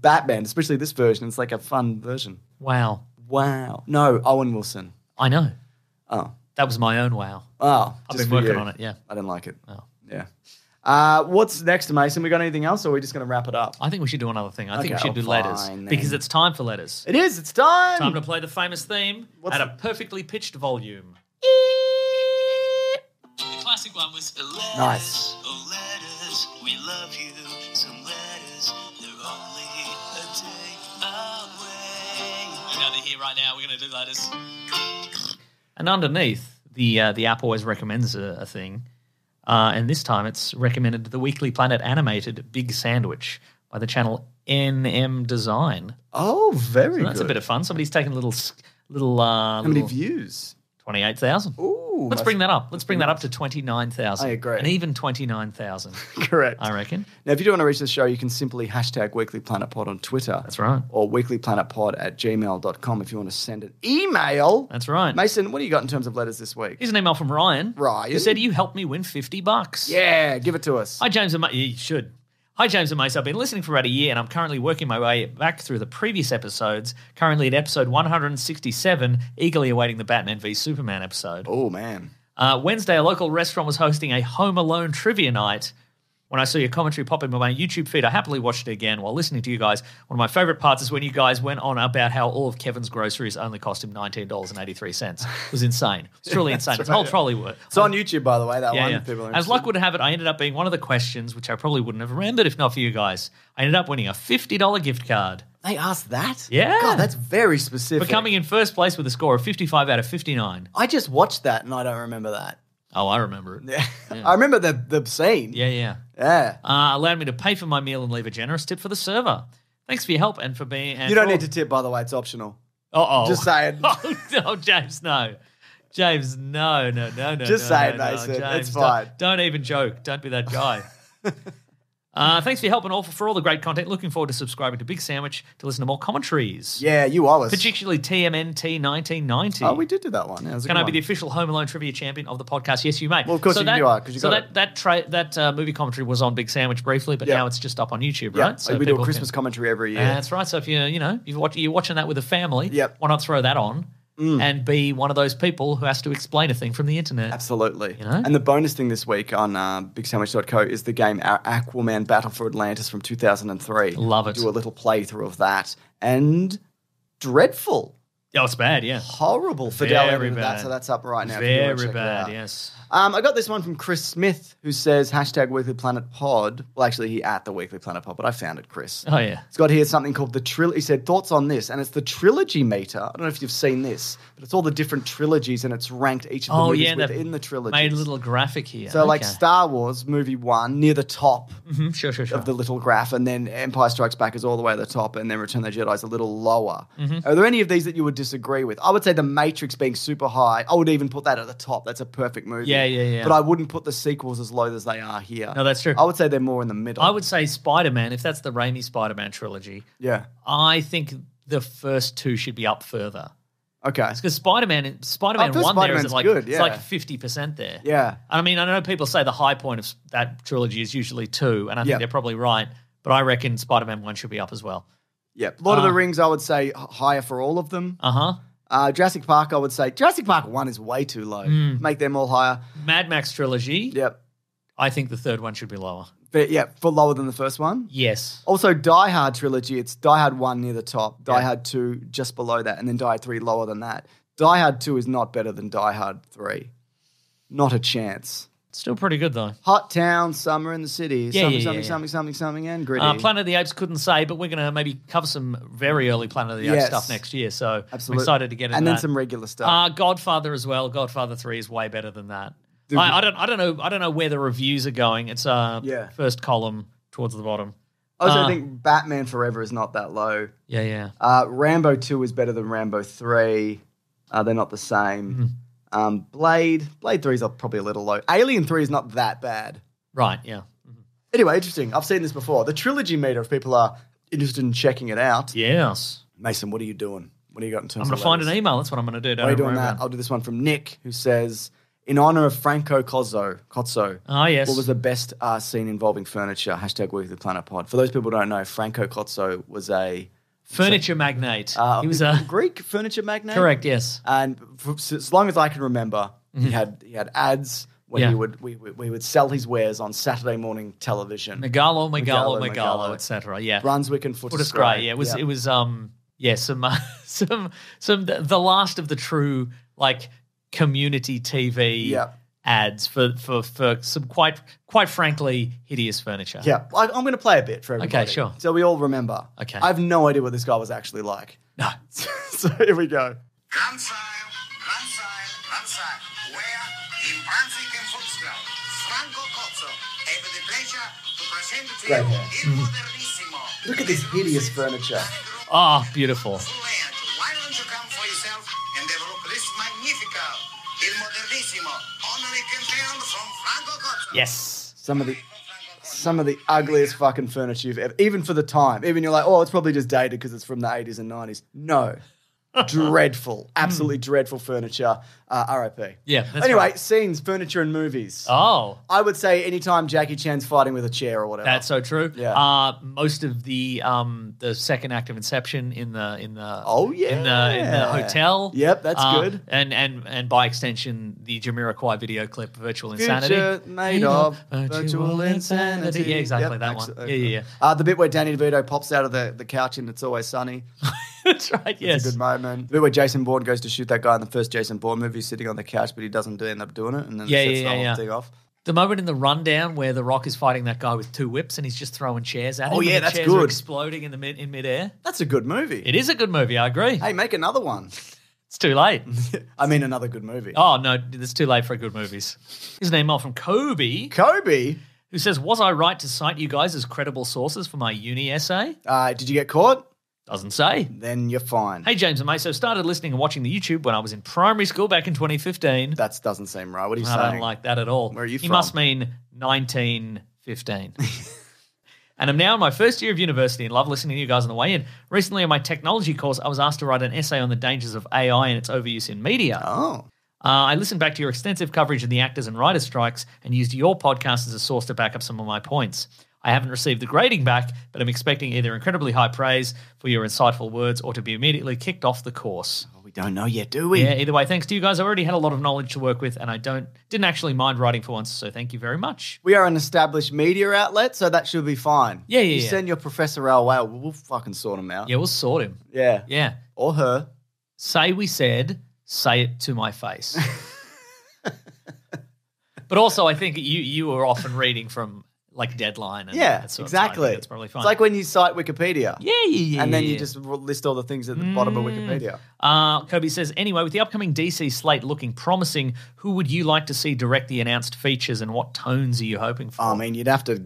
Batman, especially this version. It's like a fun version. Wow. Wow. No, Owen Wilson. I know. Oh, That was my own wow. oh, I've been working you. on it, yeah. I didn't like it. Oh. Yeah. Uh, what's next, Mason? We got anything else, or are we just going to wrap it up? I think we should do another thing. I think we Okay, should do oh, letters fine, then. because it's time for letters. It is. It's time. Time to play the famous theme What's at a perfectly pitched volume. The classic one was Letters, Nice. Oh, letters, we love you. Some letters, they're only a day away. We're going to hear right now. We're going to do letters. And underneath, the uh, the app always recommends a, a thing, uh, and this time it's recommended the Weekly Planet animated Big Sandwich by the channel NM Design. Oh, very So that's good. a bit of fun. Somebody's taken a little s- little uh, How many views? Twenty eight thousand. Ooh, Let's bring that up. Let's bring that up to twenty nine thousand. I agree. And even twenty nine thousand, Correct. I reckon. Now, if you do want to reach the show, you can simply hashtag Weekly Planet Pod on Twitter. That's right. Or weeklyplanetpod at gmail.com if you want to send an email. That's right. Mason, what do you got in terms of letters this week? Here's an email from Ryan. Ryan? Who said, You helped me win 50 bucks. Yeah, give it to us. Hi, James and Mace. You should. Hi, James and Mace. I've been listening for about a year and I'm currently working my way back through the previous episodes, currently at episode 167, eagerly awaiting the Batman v Superman episode. oh, man. Uh, Wednesday, a local restaurant was hosting a Home Alone trivia night. When I saw your commentary pop in my YouTube feed, I happily watched it again while listening to you guys. One of my favorite parts is when you guys went on about how all of Kevin's groceries only cost him $19.83. It was insane. It's truly insane. It's a whole trolley worth. It's on YouTube, by the way, that Yeah, one. yeah. people As luck would have it, I ended up being one of the questions, which I probably wouldn't have remembered if not for you guys. I ended up winning a $50 gift card. They asked that? Yeah. God, that's very specific. For coming in first place with a score of 55 out of 59. I just watched that and I don't remember that. Oh, I remember it. Yeah. I remember the, the scene. Yeah, yeah. Yeah. Uh, allowed me to pay for my meal and leave a generous tip for the server. Thanks for your help and for being. And You don't need to tip, by the way. It's optional. Uh-oh. Just saying. Oh, no, James, no. James, no, no, no, no. Just no, say it, no, no, Mason. It's fine. Don't, don't even joke. Don't be that guy. uh, thanks for your help and all for, for all the great content. Looking forward to subscribing to Big Sandwich to listen to more commentaries. Yeah, you us. Particularly TMNT 1990. Oh, we did do that one. Yeah, it was a Can I be the official Home Alone trivia champion of the podcast? Yes, you may. Well, of course so you- that, you are, you so that that tra- that uh, movie commentary was on Big Sandwich briefly, but Yeah. now it's just up on YouTube, Yeah, right? So we do a Christmas can- commentary every year. That's right. So if you you know you're, watch, you're watching that with a family, Yep. Why not throw that on and be one of those people who has to explain a thing from the internet? Absolutely. You know? And the bonus thing this week on uh, BigSandwich.co is the game Aquaman Battle for Atlantis from 2003. Love it. Do a little playthrough of that. And dreadful, Oh, it's bad. Yeah, horrible fidelity Very to that. bad. So that's up right now. if you wanna very bad. Yes. Um, I got this one from Chris Smith, who says hashtag Weekly Planet Pod. Well, actually, he at the Weekly Planet Pod, but I found it, Chris. Oh yeah. It's got here something called the trilogy. He said thoughts on this, and it's the trilogy meter. I don't know if you've seen this, but it's all the different trilogies, and it's ranked each of the Oh movies yeah. within the trilogy. Made a little graphic here. So, like Star Wars movie one near the top Mhm, sure, sure, sure. of the little graph, and then Empire Strikes Back is all the way at the top, and then Return of the Jedi is a little lower. Mm-hmm. Are there any of these that you would disagree with? I would say the Matrix being super high. I would even put that at the top. That's a perfect movie. Yeah, yeah, yeah. Yeah. But I wouldn't put the sequels as low as they are here. No, that's true. I would say they're more in the middle. I would say Spider Man. If that's the Raimi Spider Man trilogy, Yeah. I think the first two should be up further. Okay. Because Spider Man, Spider Man one there is like good, it's like fifty percent there. Yeah. I mean, I know people say the high point of that trilogy is usually two, and I think Yeah. they're probably right. But I reckon Spider Man one should be up as well. Yeah. Lord of the Uh, Rings, I would say higher for all of them. Uh huh. Uh, Jurassic Park, I would say Jurassic Park 1 is way too low. Hmm. Make them all higher. Mad Max trilogy. Yep. I think the third one should be lower. But yeah, for lower than the first one. Yes. Also, Die Hard trilogy, it's Die Hard 1 near the top, Die Yeah. Hard 2 just below that, and then Die Hard 3 lower than that. Die Hard 2 is not better than Die Hard 3. Not a chance. Still pretty good though. Hot Town, Summer in the City, Yeah, something, yeah, yeah, something, yeah. something, something, something, and Gritty. Uh, Planet of the Apes couldn't say, but we're going to maybe cover some very early Planet of the Apes Yes. stuff next year. So Absolutely. I'm excited to get into And then that. some regular stuff. Uh, Godfather as well. Godfather Three is way better than that. Dude, I, I don't. I don't know. I don't know where the reviews are going. It's uh Yeah. first column towards the bottom. also, uh, I think Batman Forever is not that low. Yeah, yeah. Uh, Rambo 2 is better than Rambo 3. Uh, they're not the same. Mm-hmm. Um, Blade, Blade 3 is probably a little low. Alien 3 is not that bad. Right. Yeah. Anyway, interesting. I've seen this before. The trilogy meter, if people are interested in checking it out. Yes. Mason, what are you doing? What do you got in terms I'm going to find an email. That's what I'm going to do. Don't While you're doing that, about I'll do this one from Nick, who says, in honor of Franco Cozzo, Cozzo. Oh yes. what was the best uh, scene involving furniture? Hashtag Weekly Planet Pod. For those people who don't know, Franco Cozzo was a Furniture magnate. uh, he was a Greek furniture magnate. correct. Yes. And for, so as long as I can remember, he had he had ads when Mm-hmm. Yeah. he would we, we, we would sell his wares on Saturday morning television. Megalo, Megalo, Megalo, Megalo, Megalo. etc. Yeah. Brunswick and Footscray. Footscray. Yeah. It was. It was. Um. Yeah. Some. Uh, some. Some. The, the last of the true like community TV Yep. Ads for for for some quite quite frankly hideous furniture. Yeah, I, I'm going to play a bit for everybody. Okay, sure. So we all remember. Okay. I have no idea what this guy was actually like. No. so here we go. Grandsire, grandsire, grandsire, where in Brunswick and Footscray, Franco Cozzo have the pleasure to present to Great you hair. Il Modernissimo. Look at this hideous furniture. Oh, beautiful. Yes. Some of the some of the ugliest fucking furniture you've ever, even for the time. Even you're like, oh, it's probably just dated because it's from the 80s and 90s. No. dreadful, absolutely hmm. dreadful furniture. Uh, RIP. Yeah, that's anyway, right. scenes, furniture, and movies. Oh, I would say anytime Jackie Chan's fighting with a chair or whatever. that's so true. Yeah. Uh, most of the um the second act of Inception in the in the Oh, yeah in the in the hotel. Yep, that's Uh, good. And and and by extension, the Jamiroquai video clip, "Virtual Insanity." Future made of virtual insanity. Yeah, exactly Yep, that excellent. one. Yeah, yeah, yeah. Uh, the bit where Danny DeVito pops out of the, the couch and it's always sunny. That's right. Yes. It's a good moment. The bit where Jason Bourne goes to shoot that guy in the first Jason Bourne movie, sitting on the couch, but he doesn't do, end up doing it, and then Yeah, sets yeah, the whole yeah, thing off. The moment in the rundown where The Rock is fighting that guy with two whips and he's just throwing chairs at him. Oh, and yeah, the that's chairs Are good. exploding in the mid in midair. That's a good movie. It is a good movie. I agree. Hey, make another one. It's too late. I mean, another good movie. Oh no, it's too late for good movies. Here's an email from Kobe Kobe. who says, "Was I right to cite you guys as credible sources for my uni essay?" Uh, did you get caught? Doesn't say. Then you're fine. Hey James and Maso, started listening and watching the YouTube when I was in primary school back in 2015. That doesn't seem right. What are you I saying? don't like that at all. Where are you He from? must mean 1915. and I'm now in my first year of university and love listening to you guys on the way in. Recently, in my technology course, I was asked to write an essay on the dangers of AI and its overuse in media. Oh, Uh, I listened back to your extensive coverage of the actors and writers' strikes and used your podcast as a source to back up some of my points. I haven't received the grading back, but I'm expecting either incredibly high praise for your insightful words or to be immediately kicked off the course. Oh, we don't know yet, do we? Yeah, either way, thanks to you guys. I already had a lot of knowledge to work with, and I don't didn't actually mind writing for once, so thank you very much. We are an established media outlet, so that should be fine. Yeah, yeah, You yeah. send your Professor Whale, we'll, we'll fucking sort him out. Yeah, we'll sort him. Yeah. Yeah. Or her. Say we said, say it to my face. but also, I think you you were often reading from like Deadline. And Yeah, that sort of stuff. I think exactly. It's probably fine. It's like when you cite Wikipedia. yeah, yeah, yeah. And then yeah, you yeah. just list all the things at the bottom of Wikipedia. Uh, Kobe says, anyway, with the upcoming DC slate looking promising, who would you like to see direct the announced features and what tones are you hoping for? I mean, you'd have to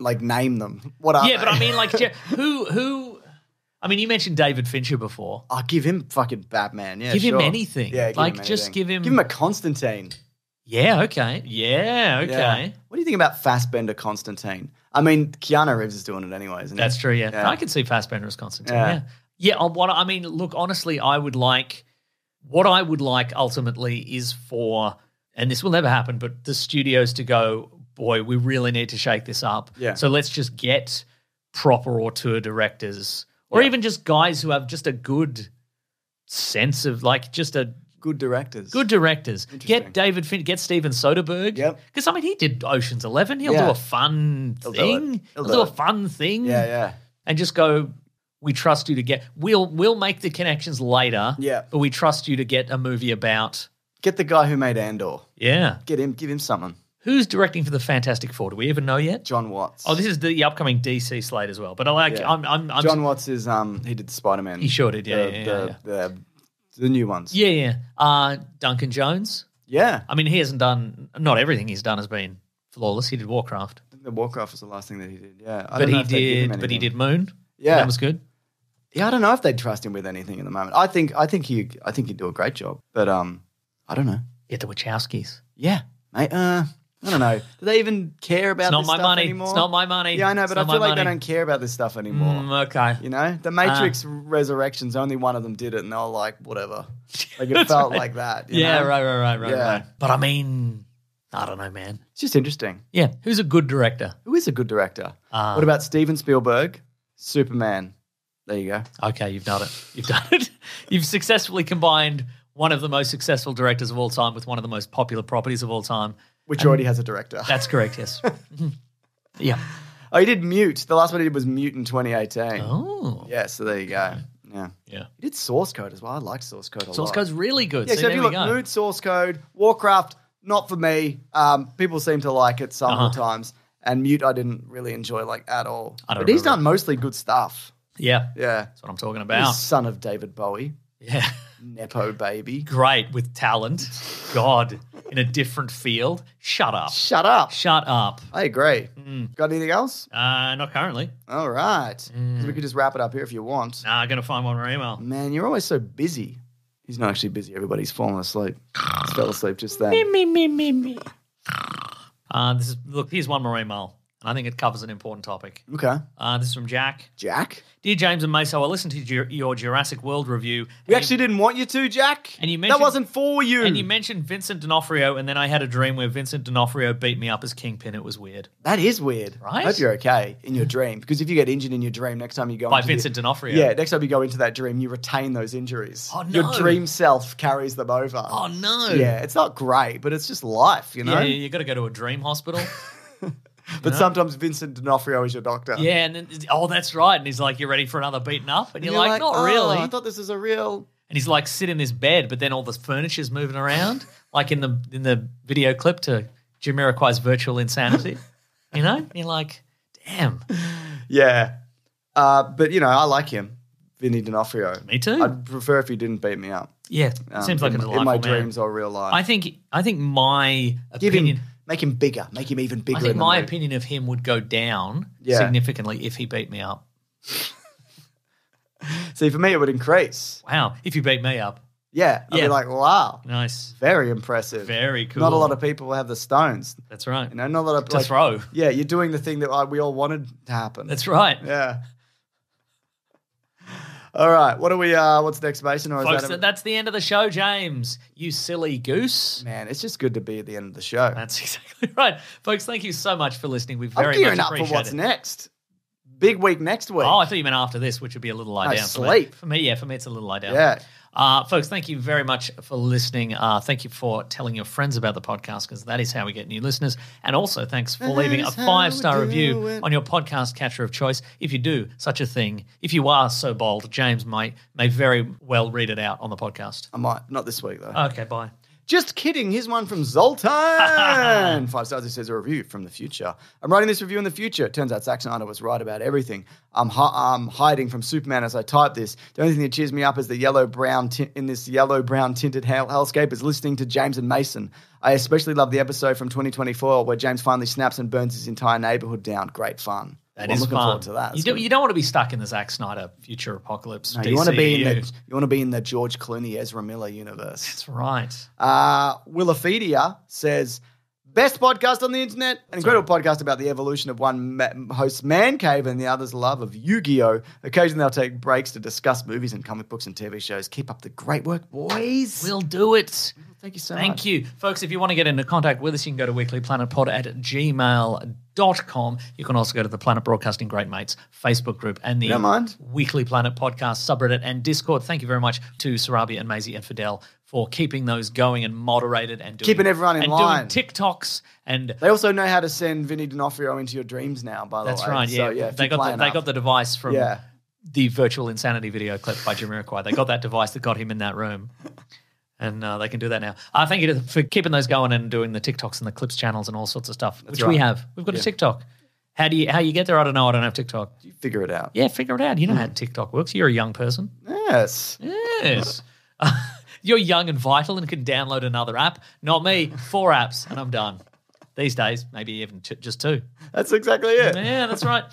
like name them. What are yeah, they? but I mean, like, who, who, I mean, you mentioned David Fincher before. I'll give him fucking Batman. Yeah, Give him anything. Yeah, give Like, him just give him- give him a Constantine. Yeah, okay. Yeah, okay. Yeah. What do you think about Fassbender Constantine? I mean, Keanu Reeves is doing it anyway, isn't he? That's true, yeah. Yeah. I can see Fassbender as Constantine, Yeah. yeah. Yeah, what I mean, look, honestly, I would like, what I would like ultimately is for, and this will never happen, but the studios to go, boy, we really need to shake this up. Yeah. So let's just get proper auteur directors, or Yeah. even just guys who have just a good sense of, like, just a Good directors. good directors. Get David Fin, get Steven Soderbergh. Yep. Because I mean, he did Ocean's Eleven. He'll Yeah. do a fun He'll thing. it. He'll, He'll do, do a fun thing. Yeah, yeah. And just go. We trust you to get. We'll we'll make the connections later. Yeah. But we trust you to get a movie about. Get the guy who made Andor. Yeah. Get him. Give him something. Who's directing for the Fantastic Four? Do we even know yet? John Watts. Oh, this is the upcoming DC slate as well. But I like. Yeah. I'm. I'm. I'm John Watts is um he did Spider Man. He sure did, yeah, the, yeah, yeah, the, yeah. The, the new ones. yeah, yeah. Uh, Duncan Jones. Yeah. I mean, he hasn't done. Not everything he's done has been flawless. He did Warcraft, I think the Warcraft was the last thing that he did. Yeah. I but he if they'd give him did. But he did Moon. Yeah. that was good. Yeah, I don't know if they'd trust him with anything at the moment. I think I think he I think he'd do a great job. But um I don't know. Get the Wachowskis. Yeah. Mate, uh I don't know. Do they even care about It's not this my stuff money. anymore? It's not my money. Yeah, I know, It's but I not feel my like they money. don't care about this stuff anymore. Mm, okay. You know, the Matrix Resurrections, only one of them did it, and they were like, whatever. Like it That's felt right. like that. you Yeah, know? right, right, right, right, Yeah. right. But I mean, I don't know, man. It's just interesting. Yeah, who's a good director? Who is a good director? Uh, what about Steven Spielberg? Superman. There you go. Okay, you've done it. You've done it. You've successfully combined one of the most successful directors of all time with one of the most popular properties of all time. Which already has a director. That's correct. Yes. yeah. Oh, he did Mute. The last one he did was Mute in 2018. Oh. Yeah, so there you go. Yeah. Yeah. He did Source Code as well. I liked Source Code a lot. Source code's really good. Yeah, so so if you look, go. Moon, Source Code, Warcraft, not for me. Um, people seem to like it some Uh-huh. times. And Mute, I didn't really enjoy like at all. I don't but he's done mostly good stuff. Yeah. Yeah. That's what I'm talking He's about. son of David Bowie, Yeah. Nepo baby. Great with talent. God, in a different field. Shut up. Shut up. Shut up. I agree. Mm. Got anything else? Uh, not currently. All right. Mm. We could just wrap it up here if you want. Nah, I'm going to find one more email. Man, you're always so busy. He's not actually busy. Everybody's fallen asleep. Fell asleep just then. me, me, me, me. me. Uh, this is look. Here's one more email, I think it covers an important topic. Okay. Uh, this is from Jack. Jack? Dear James and Maso, I listened to your, your Jurassic World review. We actually didn't want you to, Jack. And you mentioned, that wasn't for you. and you mentioned Vincent D'Onofrio, and then I had a dream where Vincent D'Onofrio beat me up as Kingpin. It was weird. that is weird. Right? I hope you're okay in your dream because if you get injured in your dream, next time you go By into the- Vincent D'Onofrio. yeah, next time you go into that dream, you retain those injuries. Oh, no. Your dream self carries them over. Oh no. Yeah, it's not great, but it's just life, you know. Yeah, you got to go to a dream hospital. but sometimes Vincent D'Onofrio is your doctor. yeah, and then oh, that's right. And he's like, "You ready for another beaten up?" And And you're, like, "Not "Oh, really." I thought this was a real. and he's like, "Sit in this bed," but then all the furniture's moving around, like in the in the video clip to Jamiroquai's virtual insanity. you know, you're like, damn, Yeah. Uh, but, you know, I like him, Vinny D'Onofrio. Me too. I'd prefer if he didn't beat me up. yeah, um, seems like in, a my- delightful in my man. dreams or real life. I think I think my Give opinion. him, make him bigger, make him even bigger. I think my opinion of him would go down Yeah. significantly if he beat me up. See, for me, it would increase. Wow, if you beat me up, Yeah, I'd Yeah. be like, wow, nice, very impressive. very cool. Not a lot of people have the stones. That's right. You know, not a lot of to like, throw. Yeah, you're doing the thing that uh, we all wanted to happen. That's right. yeah. All right, what are we? uh What's next, Mason? Or is Folks, that a- that's the end of the show, James. You silly goose. man? It's just good to be at the end of the show. That's exactly right. Folks, thank you so much for listening. We very I'm gearing much up for what's it. next. Big week next week. Oh, I thought you meant after this, which would be a little lie I down. For me. sleep. For me, yeah, for me, it's a little lie down. Yeah. Uh, folks, thank you very much for listening. Uh, thank you for telling your friends about the podcast because that is how we get new listeners. And also, thanks for leaving a five star review it. on your podcast catcher of choice. If you do such a thing, if you are so bold, James may may very well read it out on the podcast. I might not this week though. Okay, bye. Just kidding. Here's one from Zoltan. Five stars. He says a review from the future. I'm writing this review in the future. It turns out Zack Snyder was right about everything. I'm, hi- I'm hiding from Superman as I type this. The only thing that cheers me up is the yellow brown tint in this yellow brown tinted hell- hellscape is listening to James and Mason. I especially love the episode from 2024 where James finally snaps and burns his entire neighborhood down. Great fun. That Well, is I'm looking fun. forward to that. You, do, you don't want to be stuck in the Zack Snyder future apocalypse. No, you want to be in the you want to be in the George Clooney Ezra Miller universe. That's right. Uh, Willifedia says, best podcast on the internet. An incredible podcast about the evolution of one ma- host's man cave and the other's love of Yu-Gi-Oh! Occasionally they'll take breaks to discuss movies and comic books and TV shows. Keep up the great work, boys. We'll do it. Thank you so Thank much. Thank you. Folks, if you want to get into contact with us, you can go to weeklyplanetpod at gmail.com. You can also go to the Planet Broadcasting Great Mates Facebook group and the mind. Weekly Planet podcast subreddit and Discord. Thank you very much to Sarabia and Maisie and Fidel for keeping those going and moderated and doing, Keeping everyone in and line. doing TikToks and They also know how to send Vinny D'Onofrio into your dreams now, by the that's way. That's right. Yeah, So, yeah they got the, they got the device from Yeah. the virtual insanity video clip by Jamiroquai. They got that device that got him in that room. And uh, they can do that now. Uh, thank you to, for keeping those going and doing the TikToks and the clips channels and all sorts of stuff, which we have. We've got a TikTok. How do you how you get there? I don't know. I don't have TikTok. You figure it out. Yeah, figure it out. You know how TikTok works. You're a young person. Yes. Yes. You're young and vital and can download another app. Not me. Four apps and I'm done. These days, maybe even t- just two. That's exactly it. Yeah, that's right.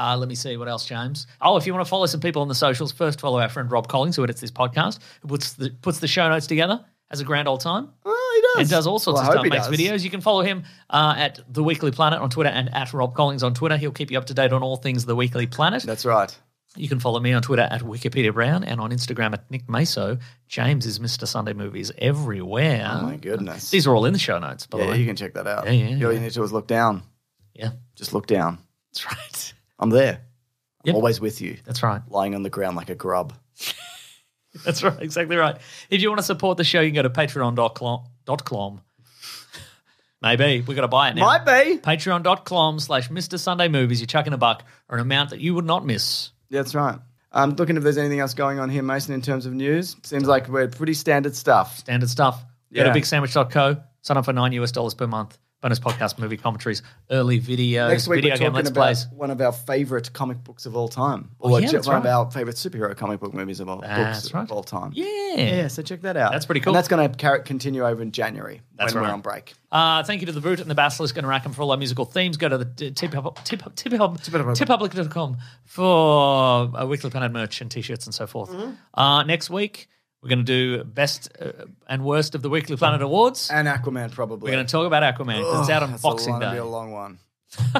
Uh, let me see what else, James. Oh, if you want to follow some people on the socials, first follow our friend Rob Collins, who edits this podcast, who puts the puts the show notes together. Has a grand old time Oh, he does. and does all sorts Well, of stuff. Makes does. videos. You can follow him uh, at the Weekly Planet on Twitter and at Rob Collins on Twitter. He'll keep you up to date on all things the Weekly Planet. That's right. You can follow me on Twitter at Wikipedia Brown and on Instagram at Nick Maso. James is Mr. Sunday Movies everywhere. Oh, my goodness. These are all in the show notes, by the Yeah, way. you can check that out. Yeah, yeah, All yeah. you need to do is look down. yeah, Just look down. that's right. I'm there. Yep. Always with you. That's right. Lying on the ground like a grub. That's right, exactly right. If you want to support the show, you can go to patreon.com. Maybe. We've got to buy it now. Might be. Patreon.com slash Mr. Sunday Movies. You're chucking a buck or an amount that you would not miss. That's right. I'm looking if there's anything else going on here, Mason, in terms of news. Seems like we're pretty standard stuff. Standard stuff. Go Yeah. to bigsandwich.co. Sign up for nine US dollars per month. Bonus podcast, movie commentaries, early videos, Next week video we're game talking let's about plays. one of our favorite comic books of all time, Oh, or yeah, ju- that's one of our favorite superhero comic book movies of all books right. of all time. Yeah. Yeah, so check that out. That's pretty cool. And that's going to continue over in January That's when right. we're on break. Uh, thank you to the Brute and the Basilisk and Rackham for all our musical themes. Go to the t- tip tip tip teepublic.com for uh, Weekly Planet merch and t-shirts and so forth. Mm-hmm. Uh, next week we're going to do best uh, and worst of the Weekly Planet Awards. And Aquaman, probably. We're going to talk about Aquaman. it's out on That's Boxing a long, Day. Be a long one.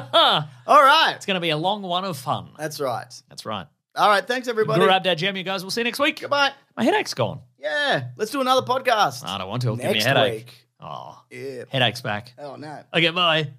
All right. It's going to be a long one of fun. That's right. That's right. All right. Thanks, everybody. Grab that jam, you guys. We'll see you next week. Goodbye. My headache's gone. Yeah. Let's do another podcast. I don't want to. It'll give me a Next headache. week. Oh, Yeah. headache's back. Oh, no. Okay, bye.